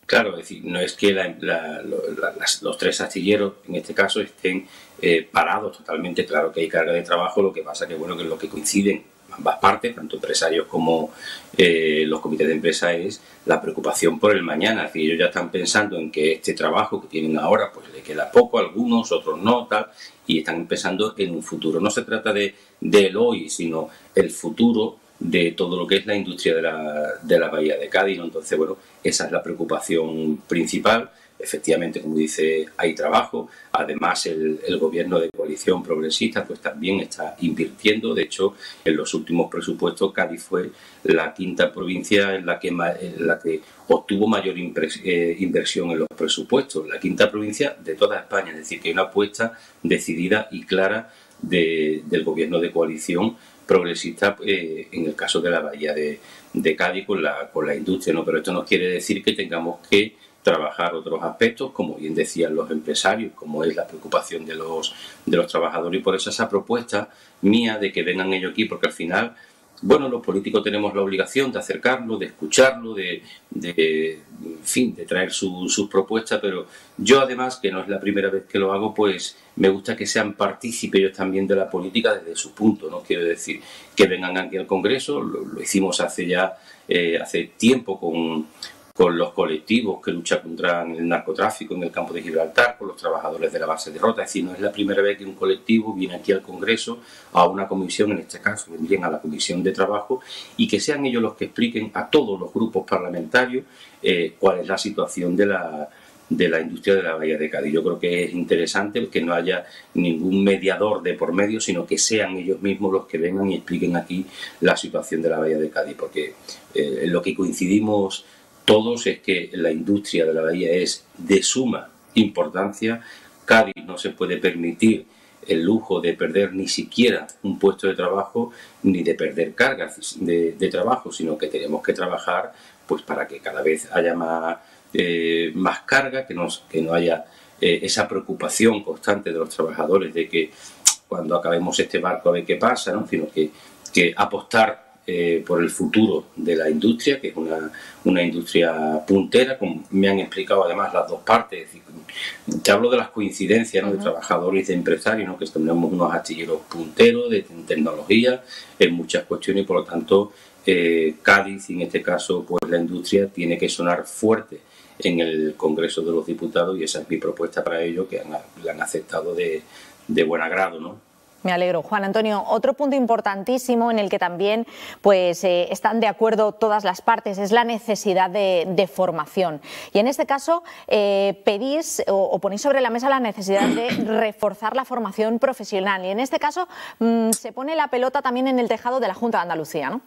Claro, es decir, no es que la, la, la, los tres astilleros, en este caso, estén eh, parados totalmente. Claro que hay carga de trabajo, lo que pasa que, bueno, que lo que coinciden ambas partes, tanto empresarios como eh, los comités de empresa, es la preocupación por el mañana. Es decir, ellos ya están pensando en que este trabajo que tienen ahora, pues le queda poco algunos, otros no, tal, y están pensando en un futuro. No se trata de del hoy, sino el futuro de todo lo que es la industria de la, de la bahía de Cádiz. Entonces, bueno, esa es la preocupación principal. Efectivamente, como dice, hay trabajo. Además, el, gobierno de coalición progresista pues también está invirtiendo. De hecho, en los últimos presupuestos, Cádiz fue la quinta provincia en la que, en la que obtuvo mayor eh, inversión en los presupuestos. La quinta provincia de toda España. Es decir, que hay una apuesta decidida y clara del gobierno de coalición progresista eh, en el caso de la bahía de, Cádiz con la, con la industria. ¿no? Pero esto no quiere decir que tengamos que trabajar otros aspectos, como bien decían los empresarios, como es la preocupación de los, de los trabajadores. Y por eso esa propuesta mía de que vengan ellos aquí, porque al final bueno, los políticos tenemos la obligación de acercarlo, de escucharlo, de, de fin, de traer sus propuestas, pero yo además, que no es la primera vez que lo hago, pues me gusta que sean partícipes ellos también de la política desde su punto, ¿no? Quiero decir, que vengan aquí al Congreso, lo, hicimos hace ya, eh, hace tiempo con, con los colectivos que luchan contra el narcotráfico en el campo de Gibraltar, con los trabajadores de la base de Rota. Es decir, no es la primera vez que un colectivo viene aquí al Congreso, a una comisión, en este caso, vendrían a la Comisión de Trabajo, y que sean ellos los que expliquen a todos los grupos parlamentarios eh, cuál es la situación de la, de la industria de la Bahía de Cádiz. Yo creo que es interesante que no haya ningún mediador de por medio, sino que sean ellos mismos los que vengan y expliquen aquí la situación de la Bahía de Cádiz, porque eh, lo que coincidimos todos es que la industria de la bahía es de suma importancia. Cádiz no se puede permitir el lujo de perder ni siquiera un puesto de trabajo ni de perder cargas de, trabajo, sino que tenemos que trabajar pues para que cada vez haya más, eh, más carga, que, que no haya eh, esa preocupación constante de los trabajadores de que cuando acabemos este barco a ver qué pasa, ¿no? sino que, que apostar eh, por el futuro de la industria, que es una, una, industria puntera, como me han explicado además las dos partes. te hablo de las coincidencias de trabajadores y de empresarios, ¿no? que tenemos unos astilleros punteros de tecnología en muchas cuestiones y por lo tanto eh, Cádiz, en este caso, pues la industria tiene que sonar fuerte en el Congreso de los Diputados y esa es mi propuesta para ello, que han, la han aceptado de, de buen agrado. ¿no? Me alegro. Juan Antonio, otro punto importantísimo en el que también pues, eh, están de acuerdo todas las partes es la necesidad de, formación. Y en este caso eh, pedís o, ponéis sobre la mesa la necesidad de *coughs* reforzar la formación profesional. Y en este caso mm, se pone la pelota también en el tejado de la Junta de Andalucía, ¿no?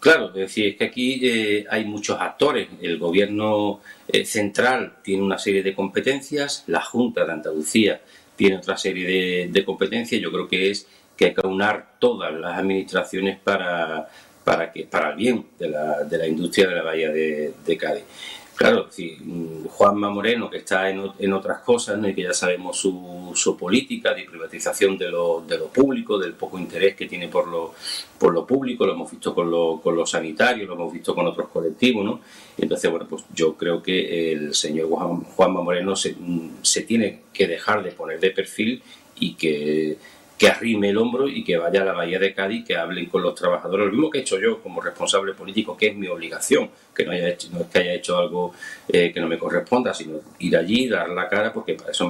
Claro, es decir, es que aquí eh, hay muchos actores. El gobierno central tiene una serie de competencias, la Junta de Andalucía tiene otra serie de, competencias. Yo creo que es que hay que aunar todas las administraciones para, para, que, para el bien de la, de la industria de la bahía de, de Cádiz. Claro, si Juanma Moreno, que está en, en otras cosas ¿no? y que ya sabemos su, su política de privatización de lo, de lo, público, del poco interés que tiene por lo, por lo público, lo hemos visto con lo, con los sanitarios, lo hemos visto con otros colectivos, ¿no? entonces, bueno, pues yo creo que el señor Juanma Moreno se, se tiene que dejar de poner de perfil y que que arrime el hombro y que vaya a la Bahía de Cádiz, que hablen con los trabajadores, lo mismo que he hecho yo como responsable político, que es mi obligación, que no, haya hecho, no es que haya hecho algo eh, que no me corresponda, sino ir allí, dar la cara, porque para eso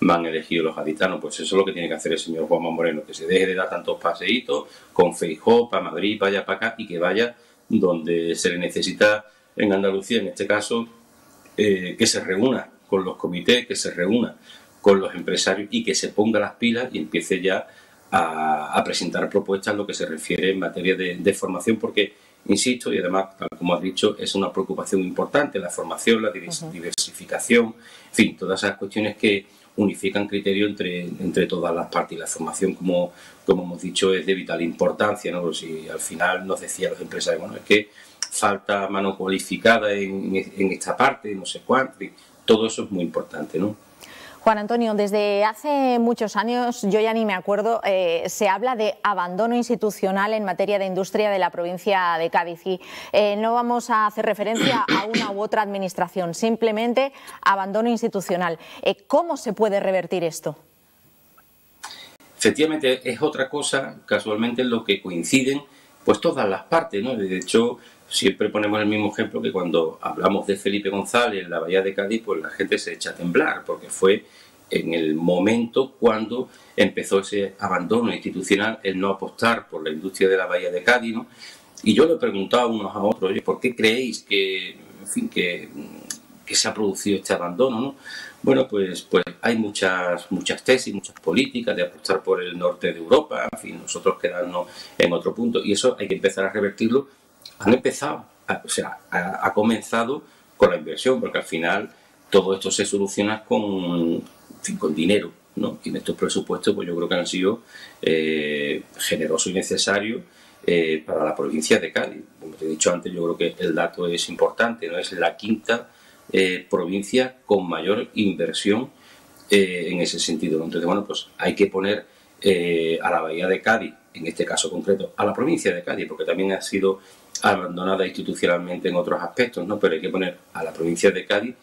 me han, elegido los gaditanos. Pues eso es lo que tiene que hacer el señor Juan Moreno, que se deje de dar tantos paseitos con Feijó, para Madrid, para allá, para acá, y que vaya donde se le necesita en Andalucía, en este caso, eh, que se reúna con los comités, que se reúna con los empresarios y que se ponga las pilas y empiece ya a, presentar propuestas en lo que se refiere en materia de, formación, porque, insisto, y además, tal como has dicho, es una preocupación importante la formación, la diversificación, en fin, todas esas cuestiones que unifican criterios entre, entre todas las partes. Y la formación, como, como hemos dicho, es de vital importancia. ¿no? Si al final nos decían los empresarios, bueno, es que falta mano cualificada en, en esta parte, no sé cuánto, todo eso es muy importante, ¿no? Juan Antonio, desde hace muchos años, yo ya ni me acuerdo, eh, se habla de abandono institucional en materia de industria de la provincia de Cádiz y eh, no vamos a hacer referencia a una u otra administración, simplemente abandono institucional. Eh, ¿Cómo se puede revertir esto? efectivamente es otra cosa, casualmente, en lo que coinciden pues todas las partes, ¿no? De hecho, siempre ponemos el mismo ejemplo que cuando hablamos de Felipe González en la Bahía de Cádiz, pues la gente se echa a temblar, porque fue en el momento cuando empezó ese abandono institucional, el no apostar por la industria de la Bahía de Cádiz, ¿no? Y yo le he preguntado a unos a otros, ¿por qué creéis que, en fin, que, que se ha producido este abandono, ¿no? Bueno, pues, pues hay muchas, muchas tesis, muchas políticas de apostar por el norte de Europa, en fin, nosotros quedarnos en otro punto, y eso hay que empezar a revertirlo. Han empezado, o sea, ha, comenzado con la inversión, porque al final todo esto se soluciona con, con dinero, ¿no? Y en estos presupuestos, pues yo creo que han sido eh, generosos y necesarios eh, para la provincia de Cádiz. Como te he dicho antes, yo creo que el dato es importante, ¿no? Es la quinta eh, provincia con mayor inversión eh, en ese sentido. Entonces, bueno, pues hay que poner a la Bahía de Cádiz, en este caso concreto, a la provincia de Cádiz, porque también ha sido abandonada institucionalmente en otros aspectos, ¿no? Pero hay que poner a la provincia de Cádiz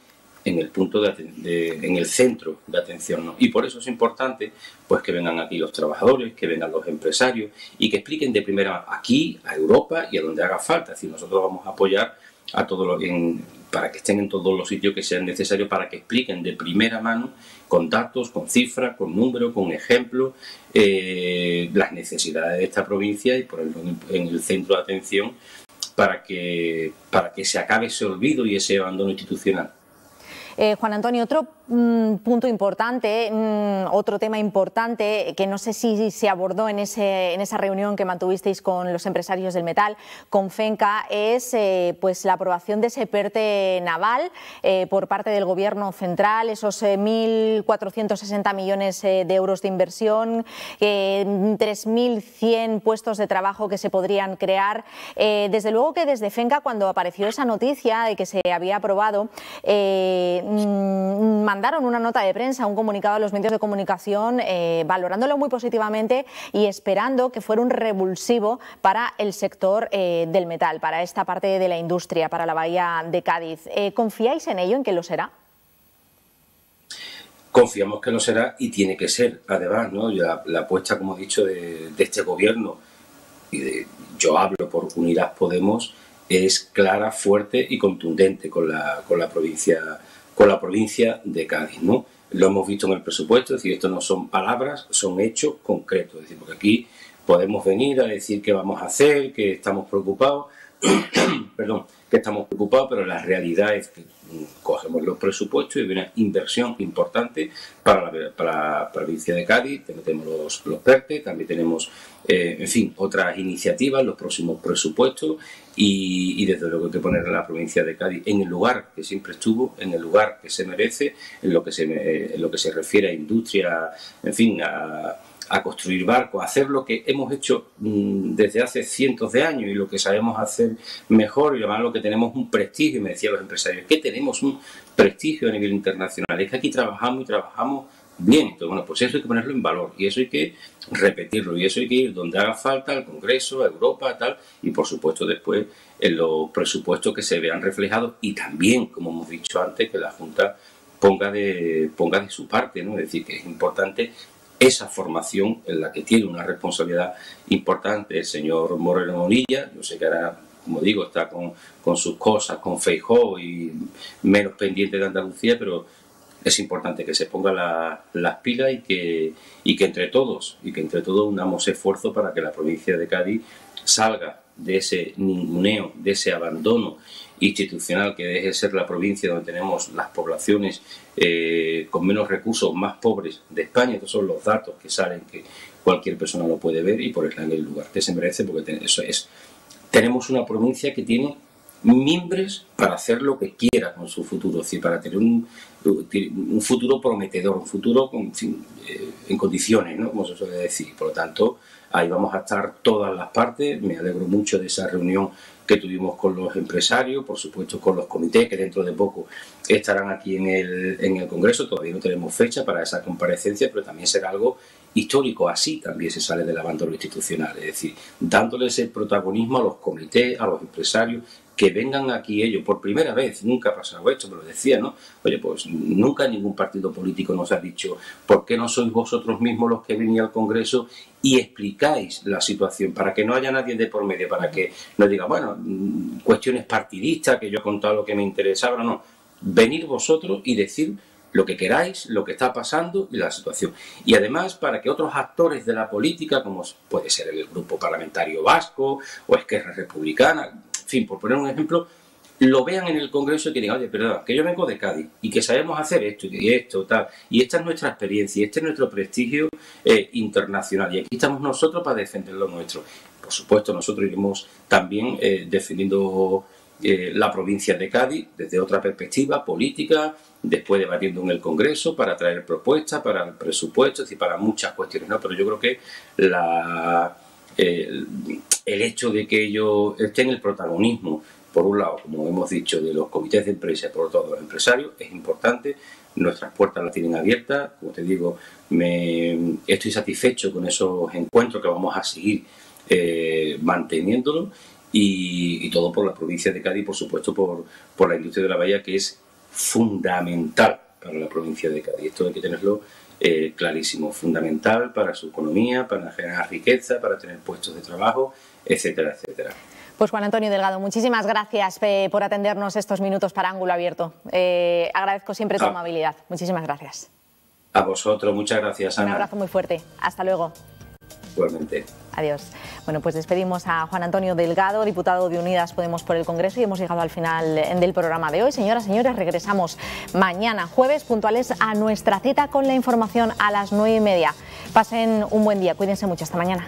en el punto de, en el centro de atención ¿no? y por eso es importante pues que vengan aquí los trabajadores que vengan los empresarios y que expliquen de primera aquí a Europa y a donde haga falta es decir nosotros vamos a apoyar a todos los en, para que estén en todos los sitios que sean necesarios, para que expliquen de primera mano, con datos, con cifras, con números, con ejemplos, eh, las necesidades de esta provincia y ponerlo en el centro de atención para que, para que se acabe ese olvido y ese abandono institucional. Eh, Juan Antonio, otro mm, punto importante, otro tema importante que no sé si se abordó en, ese, en esa reunión que mantuvisteis con los empresarios del metal, con FENCA, es eh, pues la aprobación de ese PERTE naval eh, por parte del Gobierno central, esos 1.460 millones de euros de inversión, 3.100 puestos de trabajo que se podrían crear. desde luego que desde FENCA, cuando apareció esa noticia de que se había aprobado, Mm, mandaron una nota de prensa, un comunicado a los medios de comunicación eh, valorándolo muy positivamente y esperando que fuera un revulsivo para el sector eh, del metal, para esta parte de la industria, para la bahía de Cádiz. Eh, ¿Confiáis en ello, en que lo será? Confiamos que lo será y tiene que ser, además, ¿no? la, apuesta, como he dicho, de, este gobierno, y de, yo hablo por Unidas Podemos, es clara, fuerte y contundente con la, con la provincia con la provincia de Cádiz. ¿no? Lo hemos visto en el presupuesto, es decir, esto no son palabras, son hechos concretos. Es decir, porque aquí podemos venir a decir qué vamos a hacer, que estamos preocupados, *clears throat* perdón, que estamos preocupados, pero la realidad es que cogemos los presupuestos y hay una inversión importante para la, provincia de Cádiz, tenemos los, los PERTE, también tenemos, eh, en fin, otras iniciativas, los próximos presupuestos y, desde luego hay que poner a la provincia de Cádiz en el lugar que siempre estuvo, en el lugar que se merece, en lo que se, en lo que se refiere a industria, en fin, a a construir barcos, a hacer lo que hemos hecho mm, desde hace cientos de años y lo que sabemos hacer mejor y además lo que tenemos un prestigio, me decían los empresarios, que tenemos un prestigio a nivel internacional, es que aquí trabajamos y trabajamos bien, Entonces, bueno, pues eso hay que ponerlo en valor y eso hay que repetirlo y eso hay que ir donde haga falta, al Congreso, a Europa, tal, y por supuesto después en los presupuestos que se vean reflejados y también, como hemos dicho antes, que la Junta ponga de, ponga de su parte, ¿no? Es decir, que es importante esa formación en la que tiene una responsabilidad importante el señor Moreno Monilla. Yo sé que ahora, como digo, está con, sus cosas, con Feijó y menos pendiente de Andalucía, pero es importante que se ponga las pilas y que, y que entre todos, y que entre todos unamos esfuerzo para que la provincia de Cádiz salga de ese ninguneo, de ese abandono institucional que deje de ser la provincia donde tenemos las poblaciones eh, con menos recursos, más pobres de España. Estos son los datos que salen, que cualquier persona lo puede ver y en el lugar que se merece, porque eso es. Tenemos una provincia que tiene mimbres para hacer lo que quiera con su futuro, es decir, para tener un, futuro prometedor, un futuro con, eh, en condiciones, ¿no? como se suele decir. Por lo tanto, ahí vamos a estar todas las partes. Me alegro mucho de esa reunión que tuvimos con los empresarios, por supuesto con los comités que dentro de poco estarán aquí en el, en el Congreso. Todavía no tenemos fecha para esa comparecencia, pero también será algo histórico. Así también se sale del abandono institucional, es decir, dándoles el protagonismo a los comités, a los empresarios, que vengan aquí ellos por primera vez, nunca ha pasado esto, me lo decía, ¿no? Oye, pues nunca ningún partido político nos ha dicho, ¿por qué no sois vosotros mismos los que venís al Congreso y explicáis la situación para que no haya nadie de por medio, para que no diga, bueno, mm, cuestiones partidistas, que yo he contado lo que me interesaba, no, venir vosotros y decir lo que queráis, lo que está pasando y la situación. Y además para que otros actores de la política, como puede ser el grupo parlamentario vasco o Esquerra Republicana, fin, por poner un ejemplo, lo vean en el Congreso y que digan, oye, perdón, que yo vengo de Cádiz y que sabemos hacer esto y esto, tal, y esta es nuestra experiencia, y este es nuestro prestigio eh, internacional, y aquí estamos nosotros para defender lo nuestro. Por supuesto, nosotros iremos también eh, defendiendo eh, la provincia de Cádiz desde otra perspectiva política, después debatiendo en el Congreso para traer propuestas, para el presupuesto, y para muchas cuestiones, ¿no? Pero yo creo que la el, hecho de que ellos estén el protagonismo, por un lado, como hemos dicho, de los comités de empresa por otro lado de los empresarios, es importante. Nuestras puertas las tienen abiertas. Como te digo, me, estoy satisfecho con esos encuentros que vamos a seguir eh, manteniéndolo y, todo por la provincia de Cádiz, por supuesto, por, por la industria de la bahía, que es fundamental para la provincia de Cádiz. Esto hay que tenerlo eh, clarísimo, fundamental para su economía, para generar riqueza, para tener puestos de trabajo, etcétera, etcétera. Pues Juan Antonio Delgado, muchísimas gracias eh, por atendernos estos minutos para Ángulo Abierto. Eh, agradezco siempre su ah. amabilidad. Muchísimas gracias. A vosotros, muchas gracias, Ana. Un abrazo muy fuerte. Hasta luego. Igualmente. Adiós. Bueno, pues despedimos a Juan Antonio Delgado, diputado de Unidas Podemos por el Congreso, y hemos llegado al final del programa de hoy. Señoras, señores, regresamos mañana, jueves, puntuales a nuestra cita con la información a las nueve y media. Pasen un buen día, cuídense mucho. Hasta mañana.